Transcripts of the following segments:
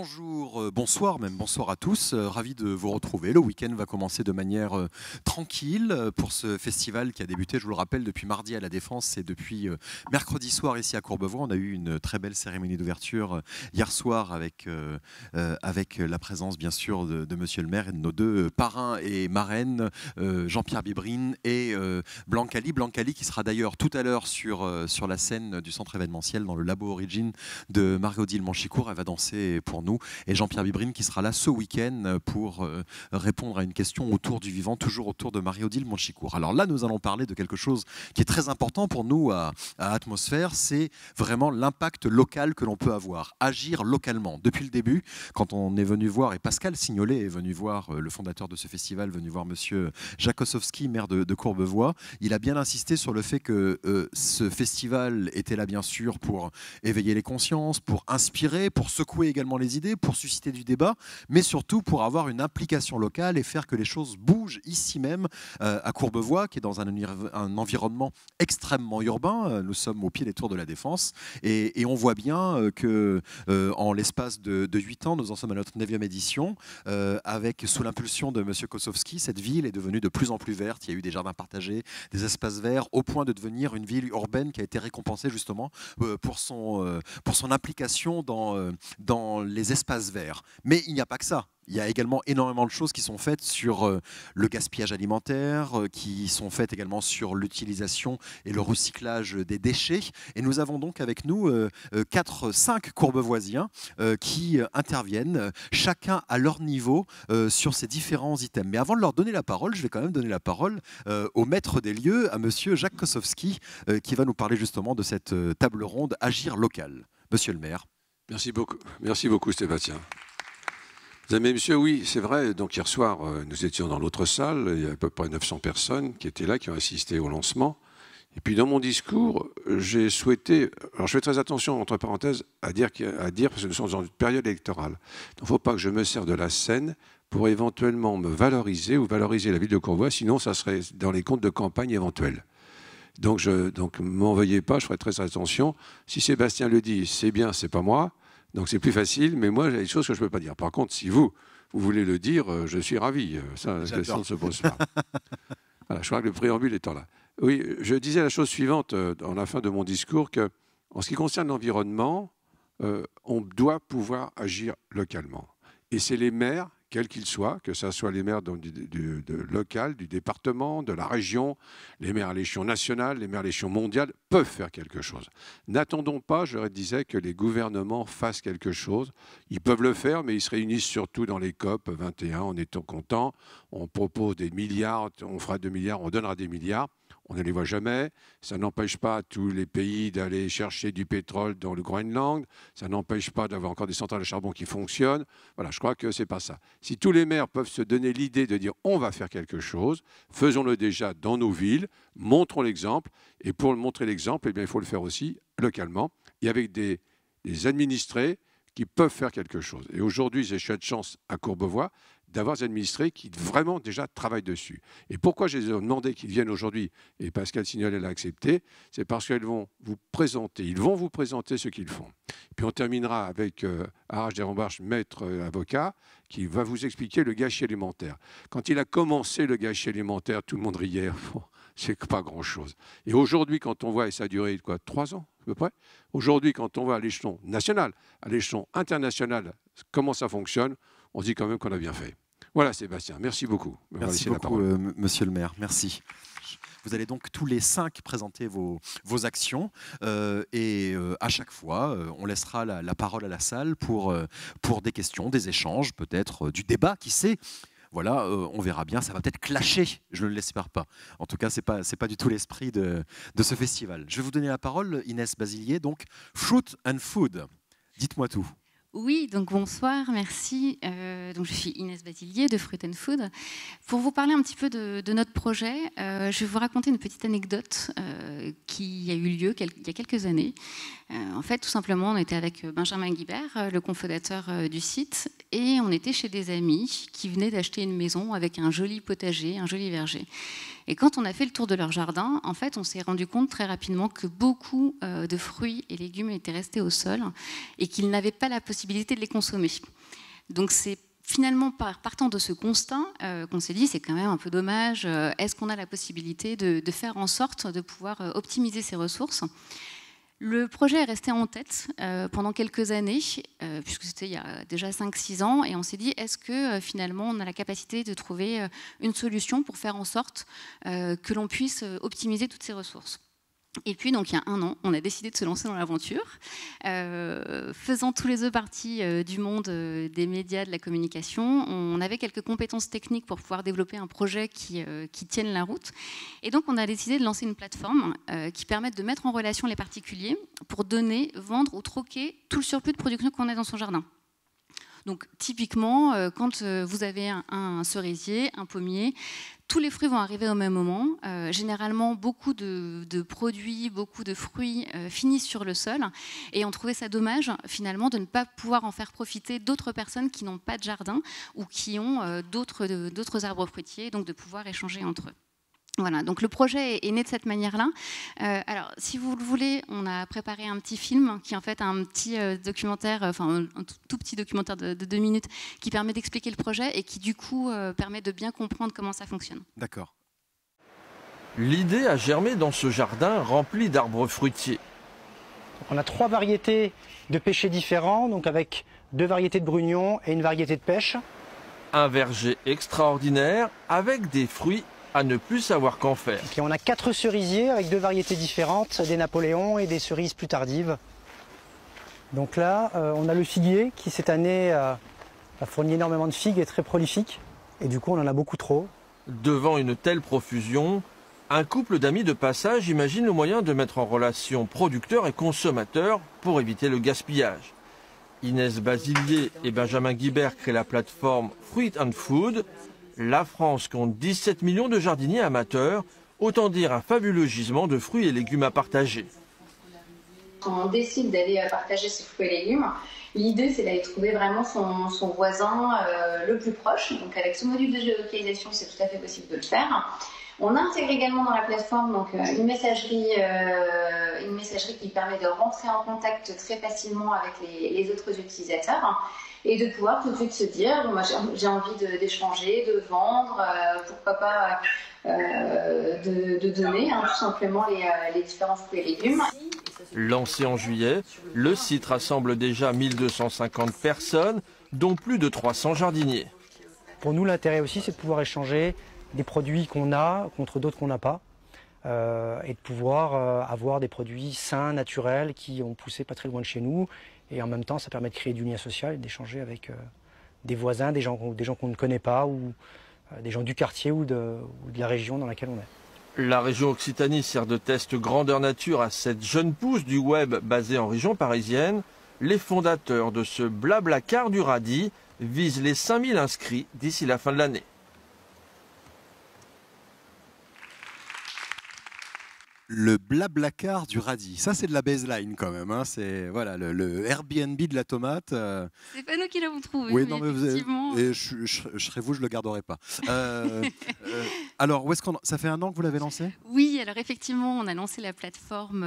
Bonjour, euh, bonsoir, même bonsoir à tous. Euh, ravi de vous retrouver. Le week-end va commencer de manière euh, tranquille pour ce festival qui a débuté, je vous le rappelle, depuis mardi à la Défense et depuis mercredi soir ici à Courbevoie. On a eu une très belle cérémonie d'ouverture hier soir avec, la présence, bien sûr, de, Monsieur le maire et de nos deux parrains et marraines, Jean-Pierre Bibrine et Blancali. Blancali qui sera d'ailleurs tout à l'heure sur, la scène du centre événementiel dans le labo Origine de Marie-Odile Manchicourt. Elle va danser pour nous. Et Jean-Pierre Bibrine qui sera là ce week-end pour euh, répondre à une question autour du vivant, toujours autour de Marie-Odile Monchicourt. Alors là, nous allons parler de quelque chose qui est très important pour nous à, Atmosphère, c'est vraiment l'impact local que l'on peut avoir, agir localement. Depuis le début, quand on est venu voir, et Pascal Signolet est venu voir, euh, le fondateur de ce festival, venu voir monsieur Jacques maire de, Courbevoie, il a bien insisté sur le fait que euh, ce festival était là bien sûr pour éveiller les consciences, pour inspirer, pour secouer également les idées, pour susciter du débat, mais surtout pour avoir une implication locale et faire que les choses bougent ici même euh, à Courbevoie, qui est dans un, environnement extrêmement urbain. Euh, nous sommes au pied des tours de la Défense et, on voit bien euh, que en l'espace de, de 8 ans, nous en sommes à notre 9e édition, avec sous l'impulsion de M. Kosowski, cette ville est devenue de plus en plus verte. Il y a eu des jardins partagés, des espaces verts, au point de devenir une ville urbaine qui a été récompensée justement pour son, pour son implication dans, dans les espaces verts. Mais il n'y a pas que ça. Il y a également énormément de choses qui sont faites sur euh, le gaspillage alimentaire, euh, qui sont faites également sur l'utilisation et le recyclage des déchets. Et nous avons donc avec nous euh, quatre, cinq courbevoisiens qui interviennent, chacun à leur niveau, sur ces différents items. Mais avant de leur donner la parole, je vais quand même donner la parole au maître des lieux, à monsieur Jacques Kosowski, qui va nous parler justement de cette table ronde Agir local. Monsieur le maire. Merci beaucoup, merci beaucoup Sébastien. Mesdames et messieurs, oui, c'est vrai. Donc hier soir, euh, nous étions dans l'autre salle. Il y a à peu près 900 personnes qui étaient là, qui ont assisté au lancement. Et puis dans mon discours, j'ai souhaité. Alors je fais très attention, entre parenthèses, à dire, à dire parce que nous sommes dans une période électorale. Donc il ne faut pas que je me serve de la scène pour éventuellement me valoriser ou valoriser la ville de Courvois, sinon ça serait dans les comptes de campagne éventuels. Donc, je, donc, m'en veuillez pas, je ferai très attention. Si Sébastien le dit, c'est bien, c'est pas moi. Donc, c'est plus facile, mais moi, j'ai des choses que je ne peux pas dire. Par contre, si vous, vous voulez le dire, euh, je suis ravi. Euh, ça, la question ne se pose pas. voilà, je crois que le préambule étant là. Oui, je disais la chose suivante euh, dans la fin de mon discours que, en ce qui concerne l'environnement, on doit pouvoir agir localement. Et c'est les maires quels qu'ils soient, que ce soit les maires du, de local, du département, de la région, les maires à l'échelon national, les maires à l'échelon mondial, peuvent faire quelque chose. N'attendons pas, je disais, que les gouvernements fassent quelque chose. Ils peuvent le faire, mais ils se réunissent surtout dans les COP 21, en étant contents. On propose des milliards, on fera deux milliards, on donnera des milliards on ne les voit jamais. Ça n'empêche pas tous les pays d'aller chercher du pétrole dans le Groenland. Ça n'empêche pas d'avoir encore des centrales à charbon qui fonctionnent. Voilà, je crois que c'est pas ça. Si tous les maires peuvent se donner l'idée de dire on va faire quelque chose, faisons-le déjà dans nos villes, montrons l'exemple. Et pour montrer l'exemple, eh il faut le faire aussi localement et avec des, des administrés qui peuvent faire quelque chose. Et aujourd'hui, j'ai eu de chance à Courbevoie d'avoir des administrés qui vraiment déjà travaillent dessus. Et pourquoi je les ai demandé qu'ils viennent aujourd'hui, et Pascal Signolet l'a accepté, c'est parce qu'ils vont vous présenter, ils vont vous présenter ce qu'ils font. Puis on terminera avec euh, Derombarche, maître euh, avocat, qui va vous expliquer le gâchis alimentaire. Quand il a commencé le gâchis alimentaire, tout le monde riait. c'est pas grand-chose. Et aujourd'hui, quand on voit, et ça a duré quoi, trois ans à peu près, aujourd'hui, quand on voit à l'échelon national, à l'échelon international, comment ça fonctionne, on dit quand même qu'on a bien fait. Voilà Sébastien, merci beaucoup. Merci beaucoup, euh, monsieur le maire, merci. Vous allez donc tous les cinq présenter vos, vos actions euh, et euh, à chaque fois, on laissera la, la, parole à la salle pour, pour des questions, des échanges, peut-être du débat, qui sait voilà, on verra bien, ça va peut-être clasher, je ne l'espère pas. En tout cas, ce n'est pas, pas du tout l'esprit de, de, ce festival. Je vais vous donner la parole, Inès Basilier, donc Fruit and Food. Dites-moi tout. Oui, donc bonsoir, merci. Euh, donc je suis Inès Basilier de Fruit and Food. Pour vous parler un petit peu de, notre projet, euh, je vais vous raconter une petite anecdote euh, qui a eu lieu il y a quelques années. en fait, tout simplement, on était avec Benjamin Guibert, le cofondateur du site, et on était chez des amis qui venaient d'acheter une maison avec un joli potager, un joli verger. Et quand on a fait le tour de leur jardin, en fait, on s'est rendu compte très rapidement que beaucoup de fruits et légumes étaient restés au sol et qu'ils n'avaient pas la possibilité de les consommer. Donc c'est finalement, partant de ce constat, euh, qu'on s'est dit, c'est quand même un peu dommage, euh, est-ce qu'on a la possibilité de, faire en sorte de pouvoir euh, optimiser ces ressources? Le projet est resté en tête pendant quelques années, puisque c'était il y a déjà 5-6 ans, et on s'est dit, est-ce que finalement on a la capacité de trouver une solution pour faire en sorte que l'on puisse optimiser toutes ces ressources? Et puis, donc, il y a un an, on a décidé de se lancer dans l'aventure, euh, faisant tous les deux partie euh, du monde euh, des médias, de la communication. On avait quelques compétences techniques pour pouvoir développer un projet qui, qui tienne la route. Et donc, on a décidé de lancer une plateforme qui permette de mettre en relation les particuliers pour donner, vendre ou troquer tout le surplus de production qu'on a dans son jardin. Donc typiquement, quand vous avez un cerisier, un pommier, tous les fruits vont arriver au même moment. Euh, généralement, beaucoup de, produits, beaucoup de fruits euh, finissent sur le sol. Et on trouvait ça dommage, finalement, de ne pas pouvoir en faire profiter d'autres personnes qui n'ont pas de jardin ou qui ont euh, d'autres arbres fruitiers, donc de pouvoir échanger entre eux. Voilà, donc le projet est né de cette manière-là. Euh, alors, si vous le voulez, on a préparé un petit film qui est en fait un petit euh, documentaire, euh, enfin un tout petit documentaire de, deux minutes qui permet d'expliquer le projet et qui du coup permet de bien comprendre comment ça fonctionne. D'accord. L'idée a germé dans ce jardin rempli d'arbres fruitiers. On a trois variétés de pêchers différents, donc avec deux variétés de brugnons et une variété de pêche. Un verger extraordinaire avec des fruits à ne plus savoir qu'en faire. on a quatre cerisiers avec deux variétés différentes, des Napoléons et des cerises plus tardives. Donc là, euh, on a le figuier qui cette année euh, a fourni énormément de figues et est très prolifique. Et du coup, on en a beaucoup trop. Devant une telle profusion, un couple d'amis de passage imagine le moyen de mettre en relation producteurs et consommateurs pour éviter le gaspillage. Inès Basilier et Benjamin Guibert créent la plateforme Fruit and Food la France compte 17 millions de jardiniers amateurs, autant dire un fabuleux gisement de fruits et légumes à partager. Quand on décide d'aller partager ses fruits et légumes, l'idée c'est d'aller trouver vraiment son, voisin euh, le plus proche. Donc avec ce module de géolocalisation, c'est tout à fait possible de le faire. On intègre également dans la plateforme donc, euh, une, messagerie, euh, une messagerie qui permet de rentrer en contact très facilement avec les autres utilisateurs et de pouvoir tout de suite se dire moi j'ai envie d'échanger, de, vendre, euh, pourquoi pas euh, de, donner hein, tout simplement les, euh, les, différents fruits et légumes. Lancé en juillet, le site rassemble déjà 1250 personnes, dont plus de 300 jardiniers. Pour nous, l'intérêt aussi, c'est de pouvoir échanger des produits qu'on a contre d'autres qu'on n'a pas. Et de pouvoir avoir des produits sains, naturels, qui ont poussé pas très loin de chez nous et en même temps, ça permet de créer du lien social et d'échanger avec euh, des voisins, des gens, qu'on ne connaît pas ou euh, des gens du quartier ou de, la région dans laquelle on est. La région Occitanie sert de test grandeur nature à cette jeune pousse du web basée en région parisienne. Les fondateurs de ce Blablacar du radis visent les 5000 inscrits d'ici la fin de l'année. Le blablacar du radis. Ça, c'est de la baseline quand même. Hein. C'est voilà le, Airbnb de la tomate. Euh. C'est pas nous qui l'avons trouvé. Oui, non, mais vous et je, serais vous, je le garderai pas. Euh, euh, alors, où est-ce qu'on ça fait un an que vous l'avez lancé? Oui, alors effectivement, on a lancé la plateforme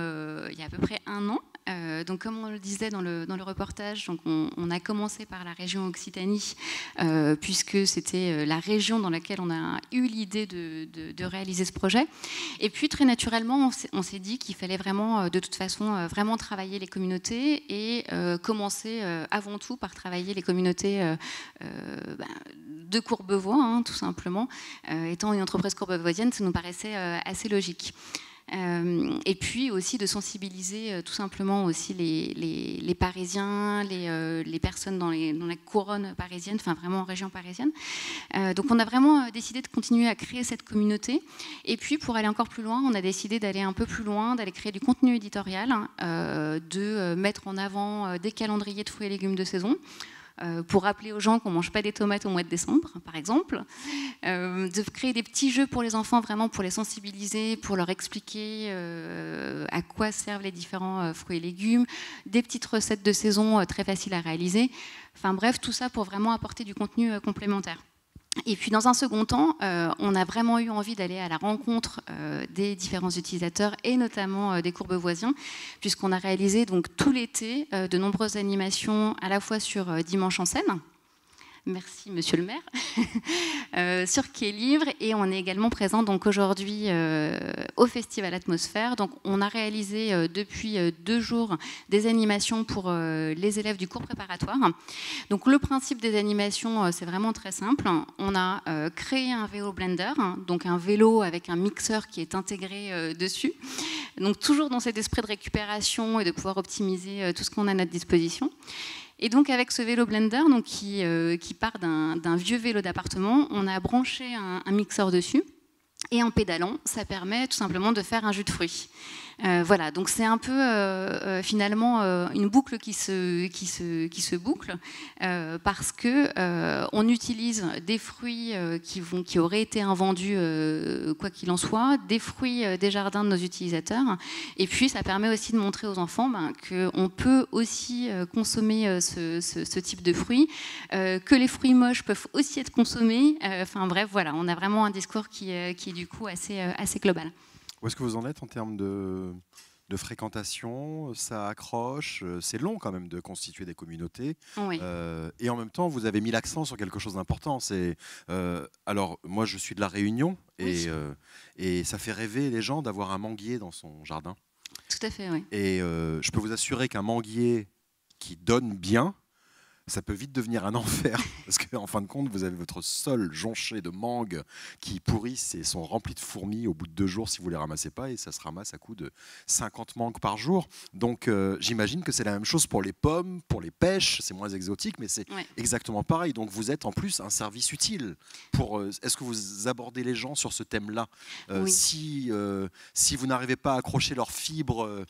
il y a à peu près un an. Euh, donc, comme on le disait dans le, dans le reportage, donc on, a commencé par la région Occitanie, euh, puisque c'était euh, la région dans laquelle on a eu l'idée de, de, réaliser ce projet. Et puis, très naturellement, on s'est dit qu'il fallait vraiment, de toute façon, vraiment travailler les communautés et commencer avant tout par travailler les communautés ben, de Courbevoie, hein, tout simplement. étant une entreprise courbevoisienne, ça nous paraissait assez logique. Euh, et puis aussi de sensibiliser euh, tout simplement aussi les, les, Parisiens, les, euh, les personnes dans, dans, la couronne parisienne, enfin vraiment en région parisienne. donc on a vraiment décidé de continuer à créer cette communauté. Et puis pour aller encore plus loin, on a décidé d'aller un peu plus loin, d'aller créer du contenu éditorial, de mettre en avant des calendriers de fruits et légumes de saison. Euh, pour rappeler aux gens qu'on ne mange pas des tomates au mois de décembre, par exemple, euh, de créer des petits jeux pour les enfants, vraiment pour les sensibiliser, pour leur expliquer euh, à quoi servent les différents fruits et légumes, des petites recettes de saison très faciles à réaliser. Enfin bref, tout ça pour vraiment apporter du contenu complémentaire. Et puis dans un second temps, euh, on a vraiment eu envie d'aller à la rencontre euh, des différents utilisateurs et notamment euh, des courbes voisins, puisqu'on a réalisé donc tout l'été de nombreuses animations à la fois sur Dimanche en scène, Merci, Monsieur le maire. euh, sur Quai Livre et on est également présent aujourd'hui euh, au Festival Atmosphère. Donc on a réalisé euh, depuis deux jours des animations pour les élèves du cours préparatoire. Donc le principe des animations c'est vraiment très simple. On a créé un vélo blender, donc un vélo avec un mixeur qui est intégré dessus. Donc toujours dans cet esprit de récupération et de pouvoir optimiser tout ce qu'on a à notre disposition. Et donc avec ce vélo blender, donc qui, euh, part d'un vieux vélo d'appartement, on a branché un, un mixeur dessus. Et en pédalant, ça permet tout simplement de faire un jus de fruits. Euh, voilà, donc c'est un peu euh, euh, finalement une boucle qui se, qui se, qui se boucle parce que on utilise des fruits qui, vont, qui auraient été invendus quoi qu'il en soit, des fruits des jardins de nos utilisateurs, et puis ça permet aussi de montrer aux enfants ben, qu'on peut aussi consommer ce, ce, type de fruits, que les fruits moches peuvent aussi être consommés. Enfin bref, voilà, on a vraiment un discours qui, qui est du coup assez, assez global. Où est-ce que vous en êtes en termes de, fréquentation? Ça accroche? C'est long quand même de constituer des communautés. Euh, et en même temps, vous avez mis l'accent sur quelque chose d'important. C'est euh, alors moi, je suis de la Réunion et, euh, et ça fait rêver les gens d'avoir un manguier dans son jardin. Tout à fait, oui. Et je peux vous assurer qu'un manguier qui donne bien, ça peut vite devenir un enfer. Parce qu'en en fin de compte, vous avez votre sol jonché de mangues qui pourrissent et sont remplis de fourmis au bout de deux jours si vous ne les ramassez pas. Et ça se ramasse à coup de 50 mangues par jour. Donc euh, j'imagine que c'est la même chose pour les pommes, pour les pêches. C'est moins exotique, mais c'est exactement pareil. Donc vous êtes en plus un service utile. Pour, euh, est-ce que vous abordez les gens sur ce thème-là? Euh, si, si vous n'arrivez pas à accrocher leurs fibres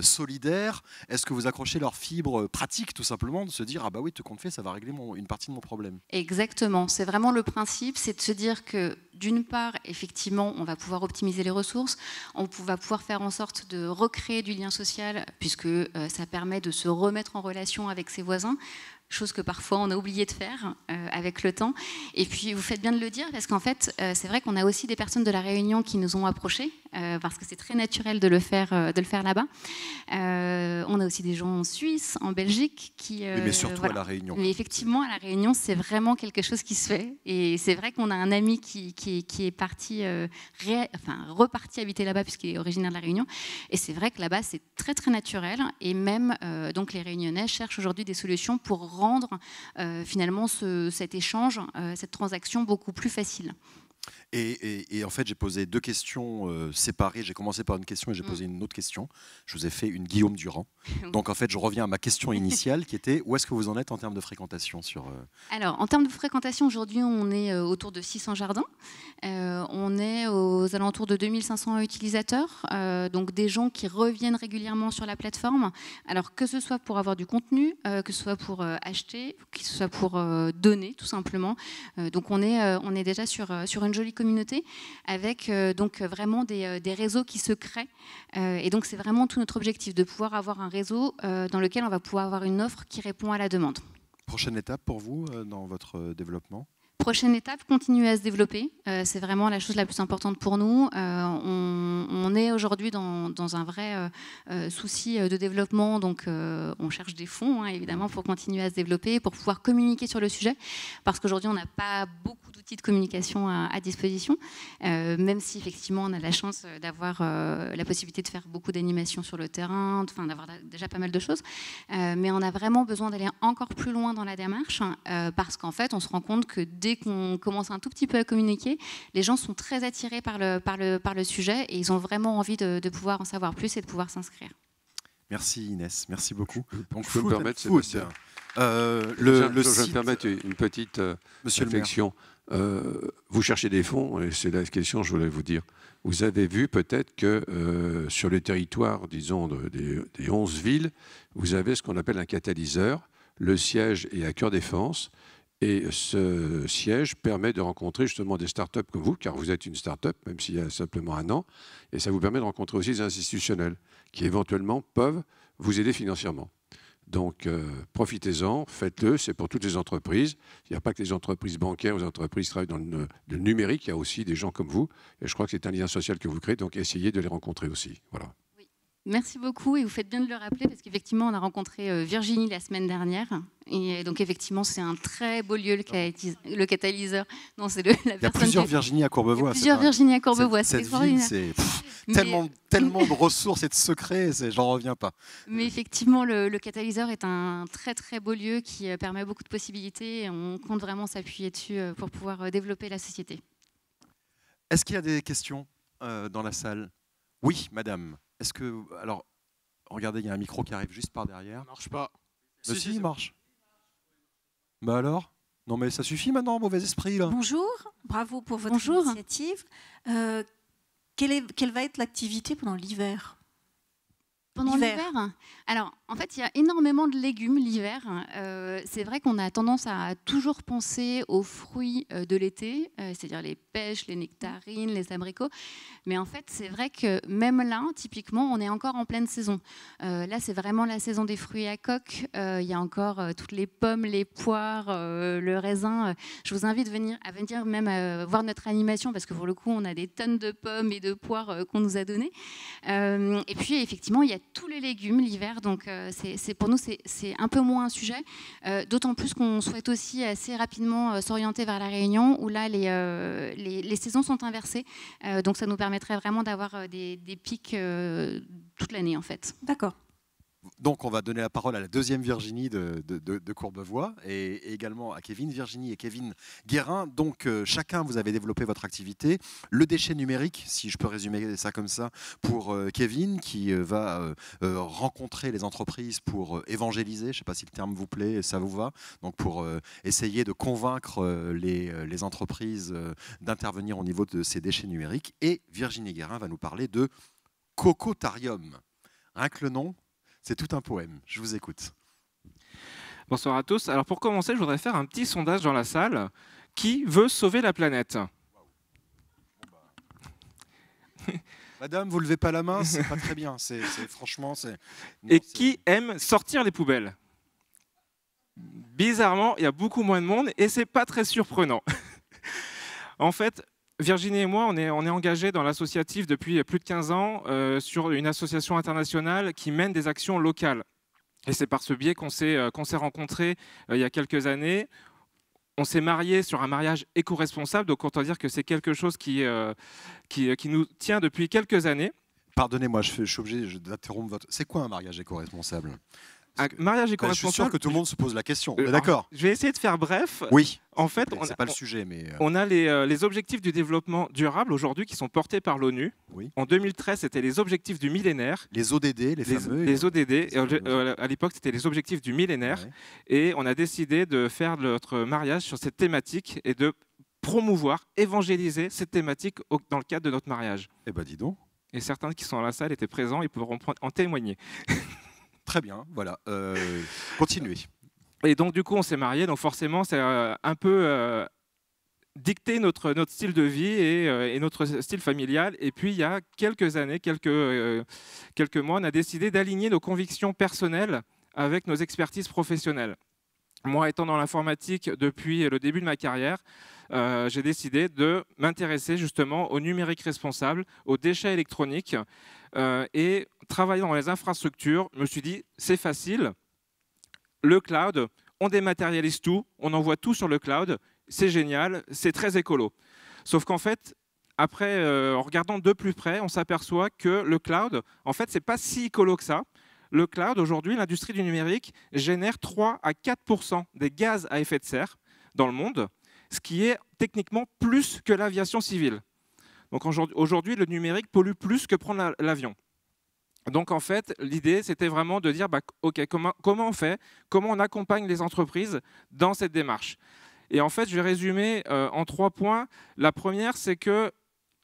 solidaires, est-ce que vous accrochez leurs fibres pratiques tout simplement de se dire ah bah oui tout compte fait, ça va régler une partie de mon problème. Exactement, c'est vraiment le principe, c'est de se dire que d'une part, effectivement, on va pouvoir optimiser les ressources, on va pouvoir faire en sorte de recréer du lien social, puisque euh, ça permet de se remettre en relation avec ses voisins chose que parfois on a oublié de faire euh, avec le temps. Et puis vous faites bien de le dire parce qu'en fait, euh, c'est vrai qu'on a aussi des personnes de la Réunion qui nous ont approchés parce que c'est très naturel de le faire, de le faire là-bas. on a aussi des gens en Suisse, en Belgique qui. oui, mais surtout à la Réunion. Mais effectivement, à la Réunion, c'est vraiment quelque chose qui se fait. Et c'est vrai qu'on a un ami qui, qui, qui est parti, enfin reparti habiter là-bas puisqu'il est originaire de la Réunion. Et c'est vrai que là-bas, c'est très très naturel. Et même donc les Réunionnais cherchent aujourd'hui des solutions pour rendre euh, finalement cet échange, euh, cette transaction beaucoup plus facile. Et, en fait, j'ai posé deux questions euh, séparées. J'ai commencé par une question et j'ai mm. posé une autre question. Je vous ai fait une Guillaume Durand. Donc en fait, je reviens à ma question initiale qui était où est-ce que vous en êtes en termes de fréquentation sur euh, Alors, en termes de fréquentation, aujourd'hui, on est euh, autour de 600 jardins. on est aux alentours de 2500 utilisateurs, donc des gens qui reviennent régulièrement sur la plateforme. Alors que ce soit pour avoir du contenu, que ce soit pour acheter, que ce soit pour donner, tout simplement. donc on est, on est déjà sur, sur une jolie communauté communauté, avec euh, donc vraiment des, euh, des, réseaux qui se créent. Euh, et donc c'est vraiment tout notre objectif de pouvoir avoir un réseau dans lequel on va pouvoir avoir une offre qui répond à la demande. Prochaine étape pour vous dans votre développement? Prochaine étape, continuer à se développer. Euh, c'est vraiment la chose la plus importante pour nous. Euh, on, est aujourd'hui dans, un vrai euh, souci de développement, donc on cherche des fonds, hein, évidemment, pour continuer à se développer, pour pouvoir communiquer sur le sujet, parce qu'aujourd'hui, on n'a pas beaucoup d'outils de communication à, disposition, même si effectivement, on a la chance d'avoir la possibilité de faire beaucoup d'animations sur le terrain, d'avoir déjà pas mal de choses. mais on a vraiment besoin d'aller encore plus loin dans la démarche, parce qu'en fait, on se rend compte que dès qu'on commence un tout petit peu à communiquer, les gens sont très attirés par le, par le, par le sujet et ils ont vraiment envie de, pouvoir en savoir plus et de pouvoir s'inscrire. Merci Inès, merci beaucoup. Donc, je peux me permettre, Sébastien euh, le, le je, me permettre une petite euh, réflexion. Euh, vous cherchez des fonds, et c'est la question que je voulais vous dire. Vous avez vu peut-être que euh, sur le territoire, disons, des, des 11 villes, vous avez ce qu'on appelle un catalyseur. Le siège est à Cœur Défense. Et ce siège permet de rencontrer justement des startups comme vous, car vous êtes une startup, même s'il y a simplement un an, et ça vous permet de rencontrer aussi des institutionnels qui éventuellement peuvent vous aider financièrement. Donc profitez-en, faites-le, c'est pour toutes les entreprises. Il n'y a pas que les entreprises bancaires ou les entreprises qui travaillent dans le, le, numérique, il y a aussi des gens comme vous. Et je crois que c'est un lien social que vous créez, donc essayez de les rencontrer aussi. Voilà. Merci beaucoup et vous faites bien de le rappeler parce qu'effectivement on a rencontré euh, Virginie la semaine dernière et donc effectivement c'est un très beau lieu le, catalyseur. Non, c'est Il y a plusieurs Virginie à Courbevoie. plusieurs Virginie à Courbevoie, c'est C'est tellement, tellement de ressources et de secrets, j'en reviens pas. Mais effectivement le, catalyseur est un très très beau lieu qui euh, permet beaucoup de possibilités et on compte vraiment s'appuyer dessus euh, pour pouvoir développer la société. Est-ce qu'il y a des questions dans la salle? Oui, madame. Est-ce que. Alors, regardez, il y a un micro qui arrive juste par derrière. Ça marche pas. si, si, il marche. Bah alors? Non, mais ça suffit maintenant, mauvais esprit, là. Bonjour, bravo pour votre initiative. Euh, quelle, quelle va être l'activité pendant l'hiver? Pendant l'hiver? Alors, en fait, il y a énormément de légumes l'hiver. Euh, c'est vrai qu'on a tendance à toujours penser aux fruits euh, de l'été, euh, c'est-à-dire les pêches, les nectarines, les abricots. Mais en fait, c'est vrai que même là, typiquement, on est encore en pleine saison. là, c'est vraiment la saison des fruits à coque. il y a encore toutes les pommes, les poires, le raisin. Je vous invite à venir même voir notre animation parce que pour le coup, on a des tonnes de pommes et de poires qu'on nous a données. et puis, effectivement, il y a tous les légumes l'hiver, donc c'est pour nous c'est un peu moins un sujet, euh, d'autant plus qu'on souhaite aussi assez rapidement euh, s'orienter vers la Réunion, où là les, saisons sont inversées, donc ça nous permettrait vraiment d'avoir des, pics toute l'année en fait. D'accord. Donc, on va donner la parole à la deuxième Virginie de, Courbevoie et, également à Kevin Virginie et Kevin Guérin. Donc, euh, chacun, vous avez développé votre activité. Le déchet numérique, si je peux résumer ça comme ça, pour euh, Kevin, qui euh, va rencontrer les entreprises pour évangéliser. Je ne sais pas si le terme vous plaît, ça vous va. Donc, pour essayer de convaincre les, les entreprises d'intervenir au niveau de ces déchets numériques. Et Virginie Guérin va nous parler de Cocotarium. Rien que le nom, c'est tout un poème. Je vous écoute. Bonsoir à tous. Alors pour commencer, je voudrais faire un petit sondage dans la salle. Qui veut sauver la planète? Madame, vous levez pas la main, c'est pas très bien. C'est franchement, c'est. Et qui aime sortir les poubelles? Bizarrement, il y a beaucoup moins de monde et c'est pas très surprenant. en fait, Virginie et moi, on est, on engagés dans l'associatif depuis plus de 15 ans euh, sur une association internationale qui mène des actions locales. Et c'est par ce biais qu'on s'est euh, rencontrés euh, il y a quelques années. On s'est mariés sur un mariage éco-responsable, donc autant dire que c'est quelque chose qui, nous tient depuis quelques années. Pardonnez-moi, je, je, suis obligé d'interrompre votre... C'est quoi un mariage éco-responsable? Un mariage éco-responsable. Je suis sûr que tout le monde se pose la question. Euh, d'accord. Je vais essayer de faire bref. Oui. En fait, on pas le sujet, mais euh, on a les, euh, les objectifs du développement durable aujourd'hui qui sont portés par l'ONU. Oui. En 2013, c'était les objectifs du millénaire. Les ODD, les, fameux. Les ODD. à l'époque, c'était les objectifs du millénaire. Et on a décidé de faire notre mariage sur cette thématique et de promouvoir, évangéliser cette thématique dans le cadre de notre mariage. Eh ben, dis donc. Et certains qui sont dans la salle étaient présents, ils pourront en témoigner. Très bien, voilà. Euh, continuez. Et donc, du coup, on s'est mariés, donc forcément, c'est euh, un peu euh, dicté notre, notre style de vie et, notre style familial. Et puis, il y a quelques années, quelques, quelques mois, on a décidé d'aligner nos convictions personnelles avec nos expertises professionnelles. Moi, étant dans l'informatique depuis le début de ma carrière, j'ai décidé de m'intéresser justement au numérique responsable, aux déchets électroniques et travaillant dans les infrastructures, je me suis dit, c'est facile, le cloud, on dématérialise tout, on envoie tout sur le cloud, c'est génial, c'est très écolo. Sauf qu'en fait, après, euh, en regardant de plus près, on s'aperçoit que le cloud, en fait, c'est pas si écolo que ça. Le cloud, aujourd'hui, l'industrie du numérique génère 3 à 4% des gaz à effet de serre dans le monde, ce qui est techniquement plus que l'aviation civile. Donc aujourd'hui, le numérique pollue plus que prendre l'avion. Donc en fait, l'idée, c'était vraiment de dire, bah, OK, comment, on fait Comment on accompagne les entreprises dans cette démarche Et en fait, je vais résumer euh, en trois points. La première, c'est que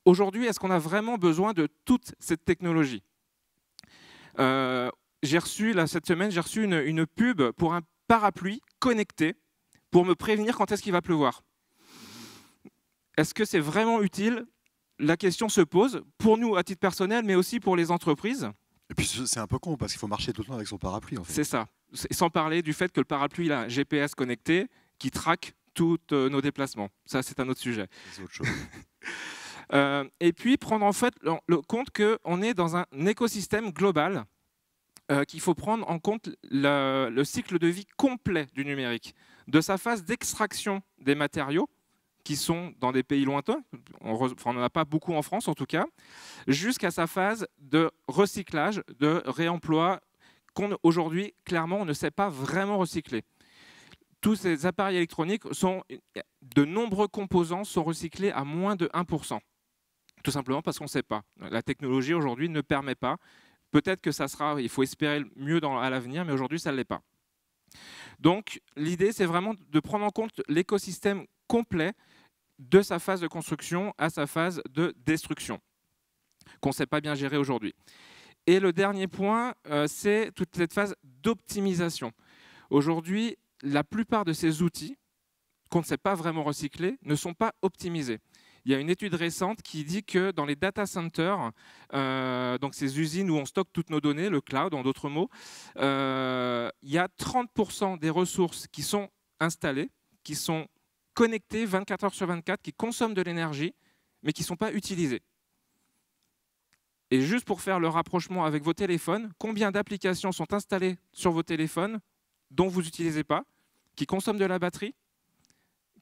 aujourd'hui, est-ce qu'on a vraiment besoin de toute cette technologie? Euh, J'ai reçu, cette semaine, j'ai reçu une, une pub pour un parapluie connecté pour me prévenir quand est-ce qu'il va pleuvoir. Est-ce que c'est vraiment utile? La question se pose pour nous à titre personnel, mais aussi pour les entreprises. Et puis c'est un peu con parce qu'il faut marcher tout le temps avec son parapluie. En fait. C'est ça. sans parler du fait que le parapluie a un GPS connecté qui traque tous nos déplacements. Ça, c'est un autre sujet. et puis prendre en fait le compte qu'on est dans un écosystème global qu'il faut prendre en compte le, cycle de vie complet du numérique, de sa phase d'extraction des matériaux, qui sont dans des pays lointains, on n'en a pas beaucoup en France en tout cas, jusqu'à sa phase de recyclage, de réemploi, qu'aujourd'hui, clairement, on ne sait pas vraiment recycler. Tous ces appareils électroniques, sont, de nombreux composants sont recyclés à moins de 1%. Tout simplement parce qu'on ne sait pas. La technologie aujourd'hui ne permet pas. Peut-être que ça sera, il faut espérer mieux à l'avenir, mais aujourd'hui, ça ne l'est pas. Donc, l'idée, c'est vraiment de prendre en compte l'écosystème complet de sa phase de construction à sa phase de destruction, qu'on ne sait pas bien gérer aujourd'hui. Et le dernier point, euh, c'est toute cette phase d'optimisation. Aujourd'hui, la plupart de ces outils qu'on ne sait pas vraiment recycler ne sont pas optimisés. Il y a une étude récente qui dit que dans les data centers, euh, donc ces usines où on stocke toutes nos données, le cloud en d'autres mots, euh, il y a 30% des ressources qui sont installées, qui sont connectés 24 heures sur 24, qui consomment de l'énergie, mais qui ne sont pas utilisés. Et juste pour faire le rapprochement avec vos téléphones, combien d'applications sont installées sur vos téléphones dont vous n'utilisez pas, qui consomment de la batterie,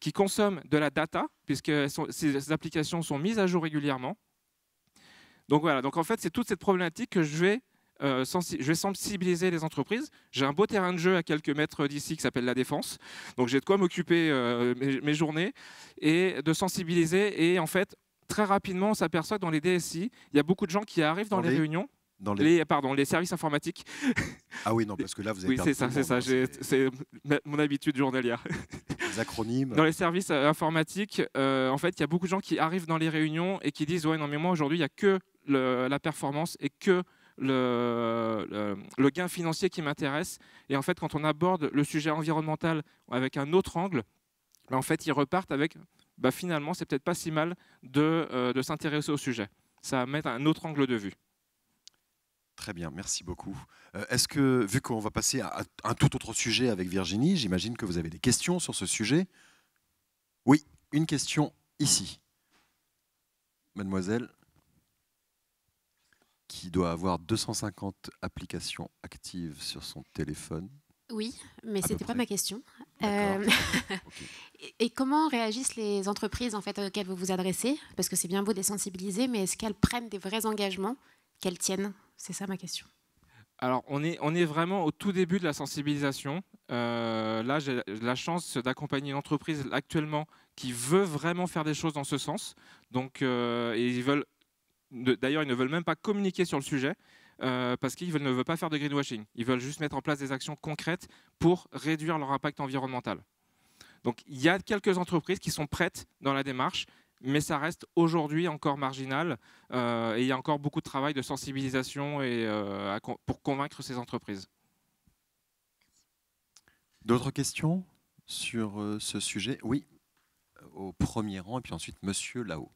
qui consomment de la data, puisque ces applications sont mises à jour régulièrement. Donc voilà, donc en fait, c'est toute cette problématique que je vais euh, je vais sensibiliser les entreprises. J'ai un beau terrain de jeu à quelques mètres d'ici qui s'appelle la Défense. Donc j'ai de quoi m'occuper euh, mes, journées et de sensibiliser. Et en fait, très rapidement, on s'aperçoit que dans les DSI, il y a beaucoup de gens qui arrivent dans, les, réunions. Dans les... pardon, les services informatiques. Ah oui, non, parce que là, vous avez. Oui, c'est ça, c'est ça. C'est mon habitude journalière. Les acronymes. Dans les services euh, informatiques, en fait, il y a beaucoup de gens qui arrivent dans les réunions et qui disent Ouais, non, mais moi, aujourd'hui, il n'y a que la performance et que le, le, gain financier qui m'intéresse. Et en fait, quand on aborde le sujet environnemental avec un autre angle, bah, en fait, ils repartent avec bah, finalement, c'est peut-être pas si mal de, euh, de s'intéresser au sujet. Ça mettre un autre angle de vue. Très bien, merci beaucoup. Euh, est-ce que, vu qu'on va passer à un tout autre sujet avec Virginie, j'imagine que vous avez des questions sur ce sujet? Oui, une question ici. Mademoiselle qui doit avoir 250 applications actives sur son téléphone. Oui, mais ce n'était pas ma question. Euh, et comment réagissent les entreprises en fait, auxquelles vous vous adressez? Parce que c'est bien beau de les sensibiliser, mais est-ce qu'elles prennent des vrais engagements qu'elles tiennent? C'est ça ma question. Alors, on est, on est vraiment au tout début de la sensibilisation. Euh, là, j'ai la chance d'accompagner une entreprise actuellement qui veut vraiment faire des choses dans ce sens. Donc, euh, et ils veulent D'ailleurs, ils ne veulent même pas communiquer sur le sujet euh, parce qu'ils ne veulent pas faire de greenwashing. Ils veulent juste mettre en place des actions concrètes pour réduire leur impact environnemental. Donc il y a quelques entreprises qui sont prêtes dans la démarche, mais ça reste aujourd'hui encore marginal euh, et il y a encore beaucoup de travail de sensibilisation euh, pour convaincre ces entreprises. D'autres questions sur ce sujet? Oui, au premier rang, et puis ensuite monsieur là-haut.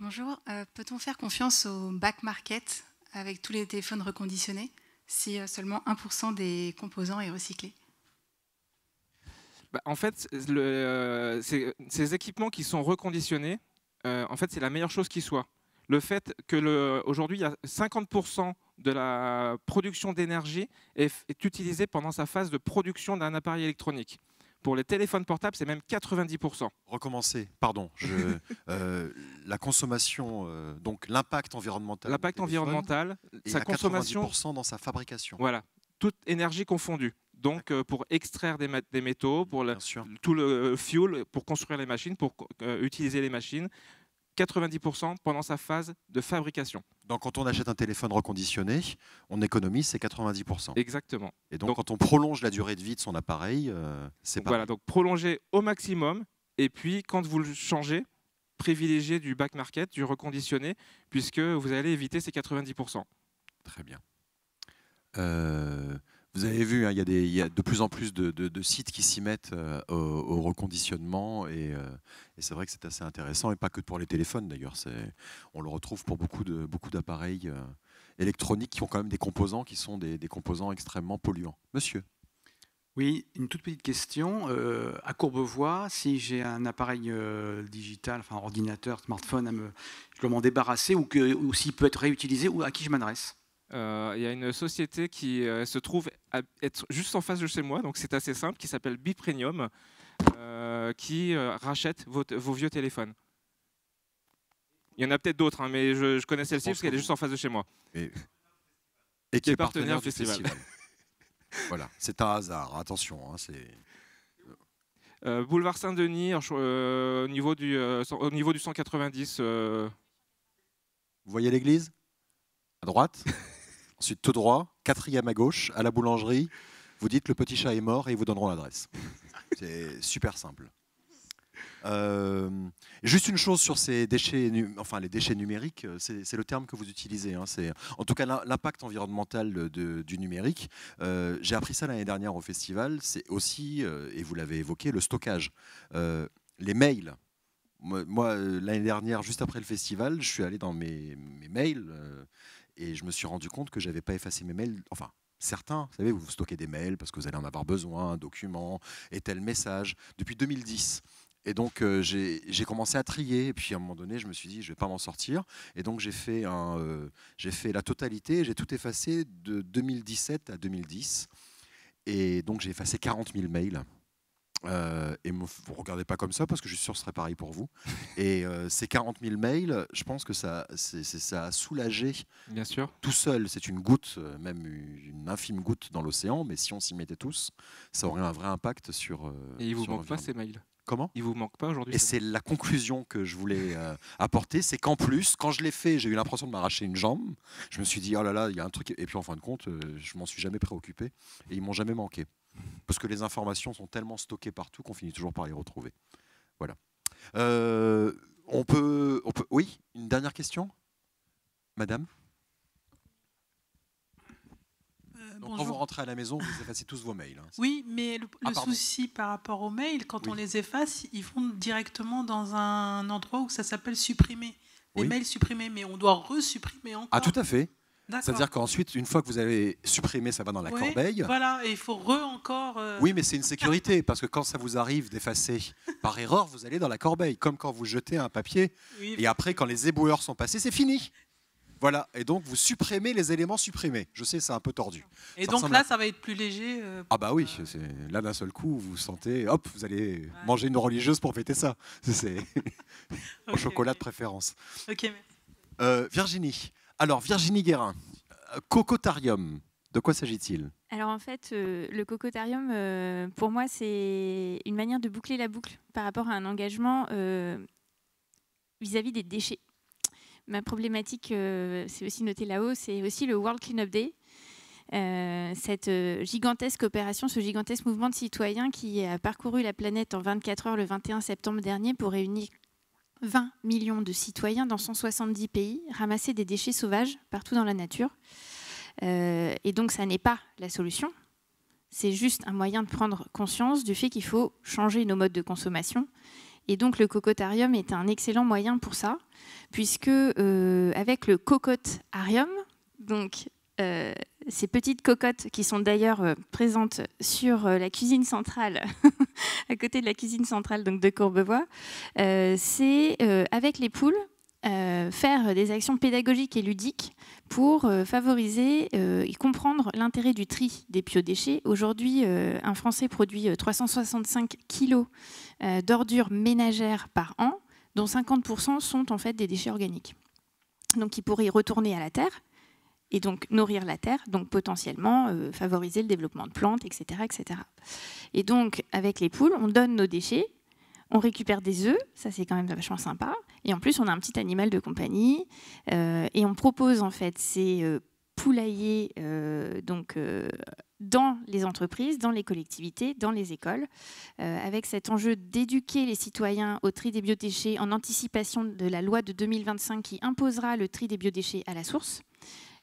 Bonjour, euh, peut-on faire confiance au back market avec tous les téléphones reconditionnés si euh, seulement 1% des composants est recyclé? Bah, En fait, euh, ces, équipements qui sont reconditionnés, en fait, c'est la meilleure chose qui soit. Le fait que aujourd'hui, il y a 50% de la production d'énergie est, est utilisée pendant sa phase de production d'un appareil électronique. Pour les téléphones portables, c'est même 90%. Recommencer, pardon. Euh, la consommation, euh, donc l'impact environnemental. L'impact environnemental, sa consommation. 90% dans sa fabrication. Voilà, toute énergie confondue. Donc euh, pour extraire des, des métaux, pour tout le fuel, pour construire les machines, pour utiliser les machines, 90% pendant sa phase de fabrication. Donc quand on achète un téléphone reconditionné, on économise ces 90%. Exactement. Et donc, quand on prolonge la durée de vie de son appareil, euh, c'est pas... Voilà, donc prolonger au maximum, et puis quand vous le changez, privilégier du back market, du reconditionné, puisque vous allez éviter ces 90%. Très bien. Euh, vous avez vu, hein, il, y a de plus en plus de, sites qui s'y mettent euh, au, reconditionnement euh, et, c'est vrai que c'est assez intéressant et pas que pour les téléphones d'ailleurs. On le retrouve pour beaucoup d'appareils. Beaucoup électroniques qui ont quand même des composants qui sont des, composants extrêmement polluants. Monsieur oui, une toute petite question. à Courbevoie, si j'ai un appareil digital, enfin ordinateur, smartphone, à me, je dois m'en débarrasser ou, ou s'il peut être réutilisé, ou à qui je m'adresse? Euh, il y a une société qui euh, se trouve être juste en face de chez moi, donc c'est assez simple, qui s'appelle Bipremium, euh, qui rachète vos, vieux téléphones. Il y en a peut-être d'autres, hein, mais je, connais celle-ci parce qu'elle est juste en face de chez moi. Et, qui est partenaire, du festival. voilà, c'est un hasard, attention. Hein, Boulevard Saint-Denis, au, niveau du, au niveau du 190. Vous voyez l'église? À droite? Ensuite, tout droit, quatrième à gauche, à la boulangerie, vous dites le petit chat est mort et ils vous donneront l'adresse. C'est super simple. Euh, juste une chose sur ces déchets, enfin les déchets numériques, c'est le terme que vous utilisez. Hein, c'est en tout cas l'impact environnemental du numérique. Euh, j'ai appris ça l'année dernière au festival. C'est aussi, euh, et vous l'avez évoqué, le stockage. les mails. Moi, l'année dernière, juste après le festival, je suis allé dans mes, mes mails et je me suis rendu compte que j'avais pas effacé mes mails. Enfin, certains, vous savez, vous stockez des mails parce que vous allez en avoir besoin, un document et tel message, depuis 2010. Et donc euh, j'ai commencé à trier, et puis à un moment donné, je me suis dit, je vais pas m'en sortir. Et donc j'ai fait, euh, j'ai fait la totalité, j'ai tout effacé de 2017 à 2010. Et donc j'ai effacé 40 000 mails. Euh, et vous ne regardez pas comme ça parce que je suis sûr que ce serait pareil pour vous. Et euh, ces 40 000 mails, je pense que ça, ça a soulagé. Bien sûr. Tout seul, c'est une goutte, euh, même une infime goutte dans l'océan, mais si on s'y mettait tous, ça aurait un vrai impact sur. et il vous manque pas ces mails? Comment? Il vous manque pas aujourd'hui Et c'est la conclusion que je voulais apporter, c'est qu'en plus, quand je l'ai fait, j'ai eu l'impression de m'arracher une jambe. Je me suis dit, oh là là, il y a un truc. Et puis en fin de compte, je m'en suis jamais préoccupé et ils m'ont jamais manqué. Parce que les informations sont tellement stockées partout qu'on finit toujours par les retrouver. Voilà. Euh, on, peut, on peut. Oui, une dernière question Madame? Euh, quand vous rentrez à la maison, vous effacez tous vos mails. Hein. Oui, mais le, ah, souci par rapport aux mails, quand on les efface, ils vont directement dans un endroit où ça s'appelle supprimer. Les mails supprimés, mais on doit resupprimer encore. Ah, tout à fait. C'est-à-dire qu'ensuite, une fois que vous avez supprimé, ça va dans la corbeille. Voilà, et il faut re encore. Euh, oui, mais c'est une sécurité, parce que quand ça vous arrive d'effacer par erreur, vous allez dans la corbeille, comme quand vous jetez un papier. Et après, quand les éboueurs sont passés, c'est fini. Voilà, et donc vous supprimez les éléments supprimés. Je sais, c'est un peu tordu. Et donc là, ça va être plus léger. Euh, ah bah oui, là d'un seul coup, vous sentez, hop, vous allez manger une religieuse pour fêter ça. C'est au chocolat de préférence. Ok. Euh, Virginie, alors, Virginie Guérin, euh, Cocotarium, de quoi s'agit-il? Alors en fait, euh, le cocotarium, euh, pour moi, c'est une manière de boucler la boucle par rapport à un engagement vis-à-vis des déchets. Ma problématique, c'est aussi noté là-haut, c'est aussi le World Cleanup Day. cette gigantesque opération, ce gigantesque mouvement de citoyens qui a parcouru la planète en 24 heures le 21 septembre dernier pour réunir 20 millions de citoyens dans 170 pays ramasser des déchets sauvages partout dans la nature. Euh, et donc ça n'est pas la solution. C'est juste un moyen de prendre conscience du fait qu'il faut changer nos modes de consommation. Et donc le cocotarium est un excellent moyen pour ça, puisque euh, avec le cocotarium, donc euh, ces petites cocottes qui sont d'ailleurs présentes sur la cuisine centrale, à côté de la cuisine centrale donc de Courbevoie, c'est avec les poules faire des actions pédagogiques et ludiques pour favoriser et comprendre l'intérêt du tri des biodéchets. Aujourd'hui, un Français produit 365 kilos d'ordures ménagères par an, dont 50% sont en fait des déchets organiques. Donc, ils pourraient retourner à la terre et donc nourrir la terre, donc potentiellement euh, favoriser le développement de plantes, etc., etc. Et donc avec les poules, on donne nos déchets, on récupère des œufs, ça c'est quand même vachement sympa, et en plus on a un petit animal de compagnie, euh, et on propose en fait ces euh, poulaillers donc dans les entreprises, dans les collectivités, dans les écoles, avec cet enjeu d'éduquer les citoyens au tri des biodéchets en anticipation de la loi de 2025 qui imposera le tri des biodéchets à la source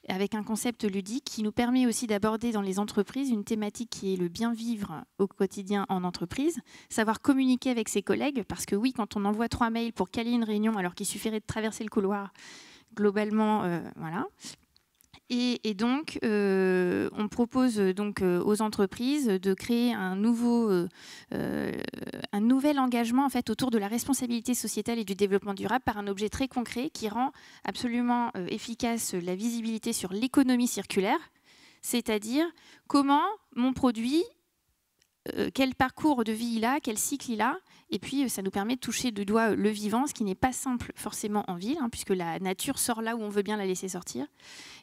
avec un concept ludique qui nous permet aussi d'aborder dans les entreprises une thématique qui est le bien vivre au quotidien en entreprise, savoir communiquer avec ses collègues, parce que oui, quand on envoie trois mails pour caler une réunion alors qu'il suffirait de traverser le couloir, globalement, euh, voilà. Et, donc, euh, on propose donc euh, aux entreprises de créer un nouveau, euh, nouvel engagement en fait autour de la responsabilité sociétale et du développement durable par un objet très concret qui rend absolument efficace la visibilité sur l'économie circulaire, c'est-à-dire comment mon produit, quel parcours de vie il a, quel cycle il a, et puis, euh, ça nous permet de toucher de doigt euh, le vivant, ce qui n'est pas simple forcément en ville, hein, puisque la nature sort là où on veut bien la laisser sortir.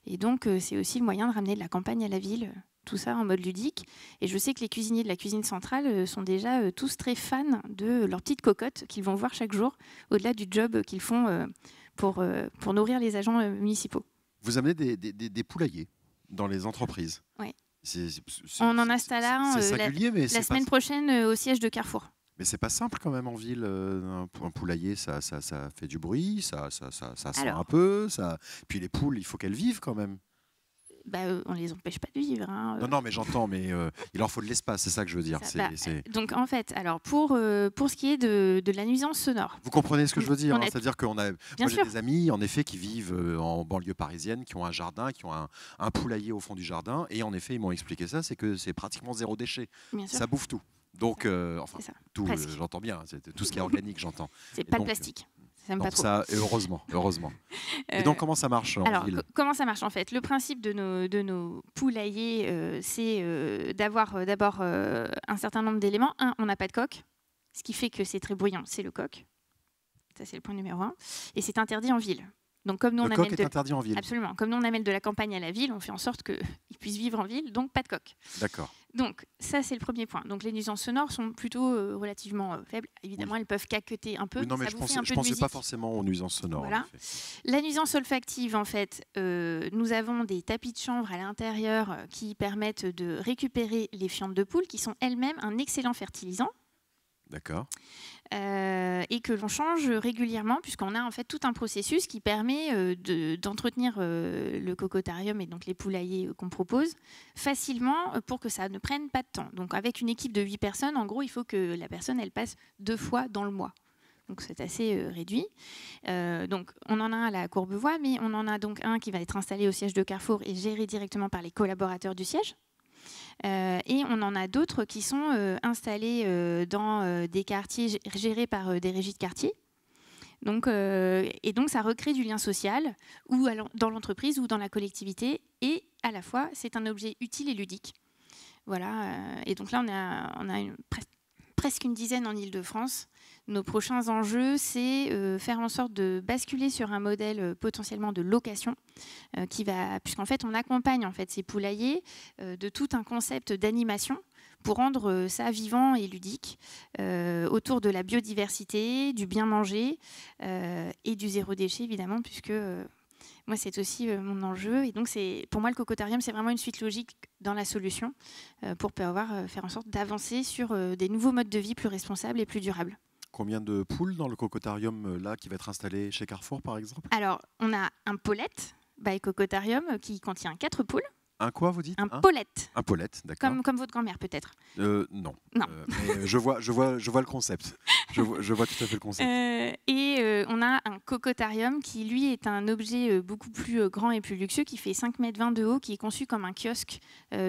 Et donc, euh, c'est aussi le moyen de ramener de la campagne à la ville, tout ça en mode ludique. Et je sais que les cuisiniers de la cuisine centrale sont déjà tous très fans de leur petite cocotte qu'ils vont voir chaque jour, au-delà du job qu'ils font pour, pour nourrir les agents municipaux. Vous amenez des, des, poulaillers dans les entreprises. Oui. On en installe un la, mais la semaine prochaine au siège de Carrefour. Mais c'est pas simple quand même en ville. Euh, un poulailler, ça, ça, ça fait du bruit, ça, ça, ça, ça sent un peu. Ça... Puis les poules, il faut qu'elles vivent quand même. Bah, euh, on les empêche pas de vivre. Hein, euh. Non, non, mais j'entends, mais il leur faut de l'espace, c'est ça que je veux dire. Bah, donc en fait, alors pour, pour ce qui est de, de, la nuisance sonore. Vous comprenez ce que je veux dire hein, C'est-à-dire qu'on a, moi j'ai des amis en effet qui vivent en banlieue parisienne, qui ont un jardin, qui ont un, un poulailler au fond du jardin, et en effet ils m'ont expliqué ça, c'est que c'est pratiquement zéro déchet. Ça bouffe tout. Donc, euh, enfin, tout, euh, j'entends bien, c'est tout ce qui est organique, j'entends. C'est pas de plastique. Ça, pas trop. ça heureusement, heureusement. et donc, comment ça marche en alors, Comment ça marche en fait? Le principe de nos, de nos poulaillers, euh, c'est d'avoir d'abord un certain nombre d'éléments. Un, on n'a pas de coque, ce qui fait que c'est très bruyant, c'est le coq. Ça, c'est le point numéro un. Et c'est interdit en ville. Donc comme nous on amène est interdit en ville. Absolument. Comme nous on amène de la campagne à la ville, on fait en sorte qu'ils puissent vivre en ville, donc pas de coq. D'accord. Donc ça c'est le premier point. Donc les nuisances sonores sont plutôt euh, relativement euh, faibles. Évidemment, elles peuvent caqueter un peu. non mais je ne pensais pas forcément aux nuisances sonores. Voilà. La nuisance olfactive, en fait, euh, nous avons des tapis de chanvre à l'intérieur qui permettent de récupérer les fientes de poule, qui sont elles-mêmes un excellent fertilisant. D'accord. Euh, et que l'on change régulièrement, puisqu'on a en fait tout un processus qui permet euh, d'entretenir euh, le cocotarium et donc les poulaillers qu'on propose facilement pour que ça ne prenne pas de temps. Donc avec une équipe de 8 personnes, en gros, il faut que la personne elle passe deux fois dans le mois. Donc c'est assez réduit. donc on en a un à la Courbevoie, mais on en a donc un qui va être installé au siège de Carrefour et géré directement par les collaborateurs du siège. Euh, et on en a d'autres qui sont euh, installés euh, dans des quartiers gérés par des régies de quartier. Donc, et donc, ça recrée du lien social ou dans l'entreprise ou dans la collectivité. Et à la fois, c'est un objet utile et ludique. Voilà. et donc là, on a, presque une dizaine en Ile-de-France. Nos prochains enjeux, c'est euh, faire en sorte de basculer sur un modèle euh, potentiellement de location, euh, qui va, puisqu'en fait, on accompagne en fait ces poulaillers de tout un concept d'animation pour rendre ça vivant et ludique autour de la biodiversité, du bien manger et du zéro déchet évidemment, puisque moi, c'est aussi mon enjeu. Et donc, c'est pour moi, le cocotarium, c'est vraiment une suite logique dans la solution pour pouvoir faire en sorte d'avancer sur des nouveaux modes de vie plus responsables et plus durables. Combien de poules dans le cocotarium là qui va être installé chez Carrefour, par exemple? Alors, on a un Paulette by Cocotarium qui contient quatre poules. Un quoi, vous dites? Un Paulette. Un Paulette, d'accord. Comme, comme votre grand-mère, peut-être euh, Non. Non. mais je, vois, je, vois, je vois le concept. Je vois, je vois tout à fait le concept. et on a un cocotarium qui, lui, est un objet beaucoup plus grand et plus luxueux, qui fait 5 mètres 20 de haut, qui est conçu comme un kiosque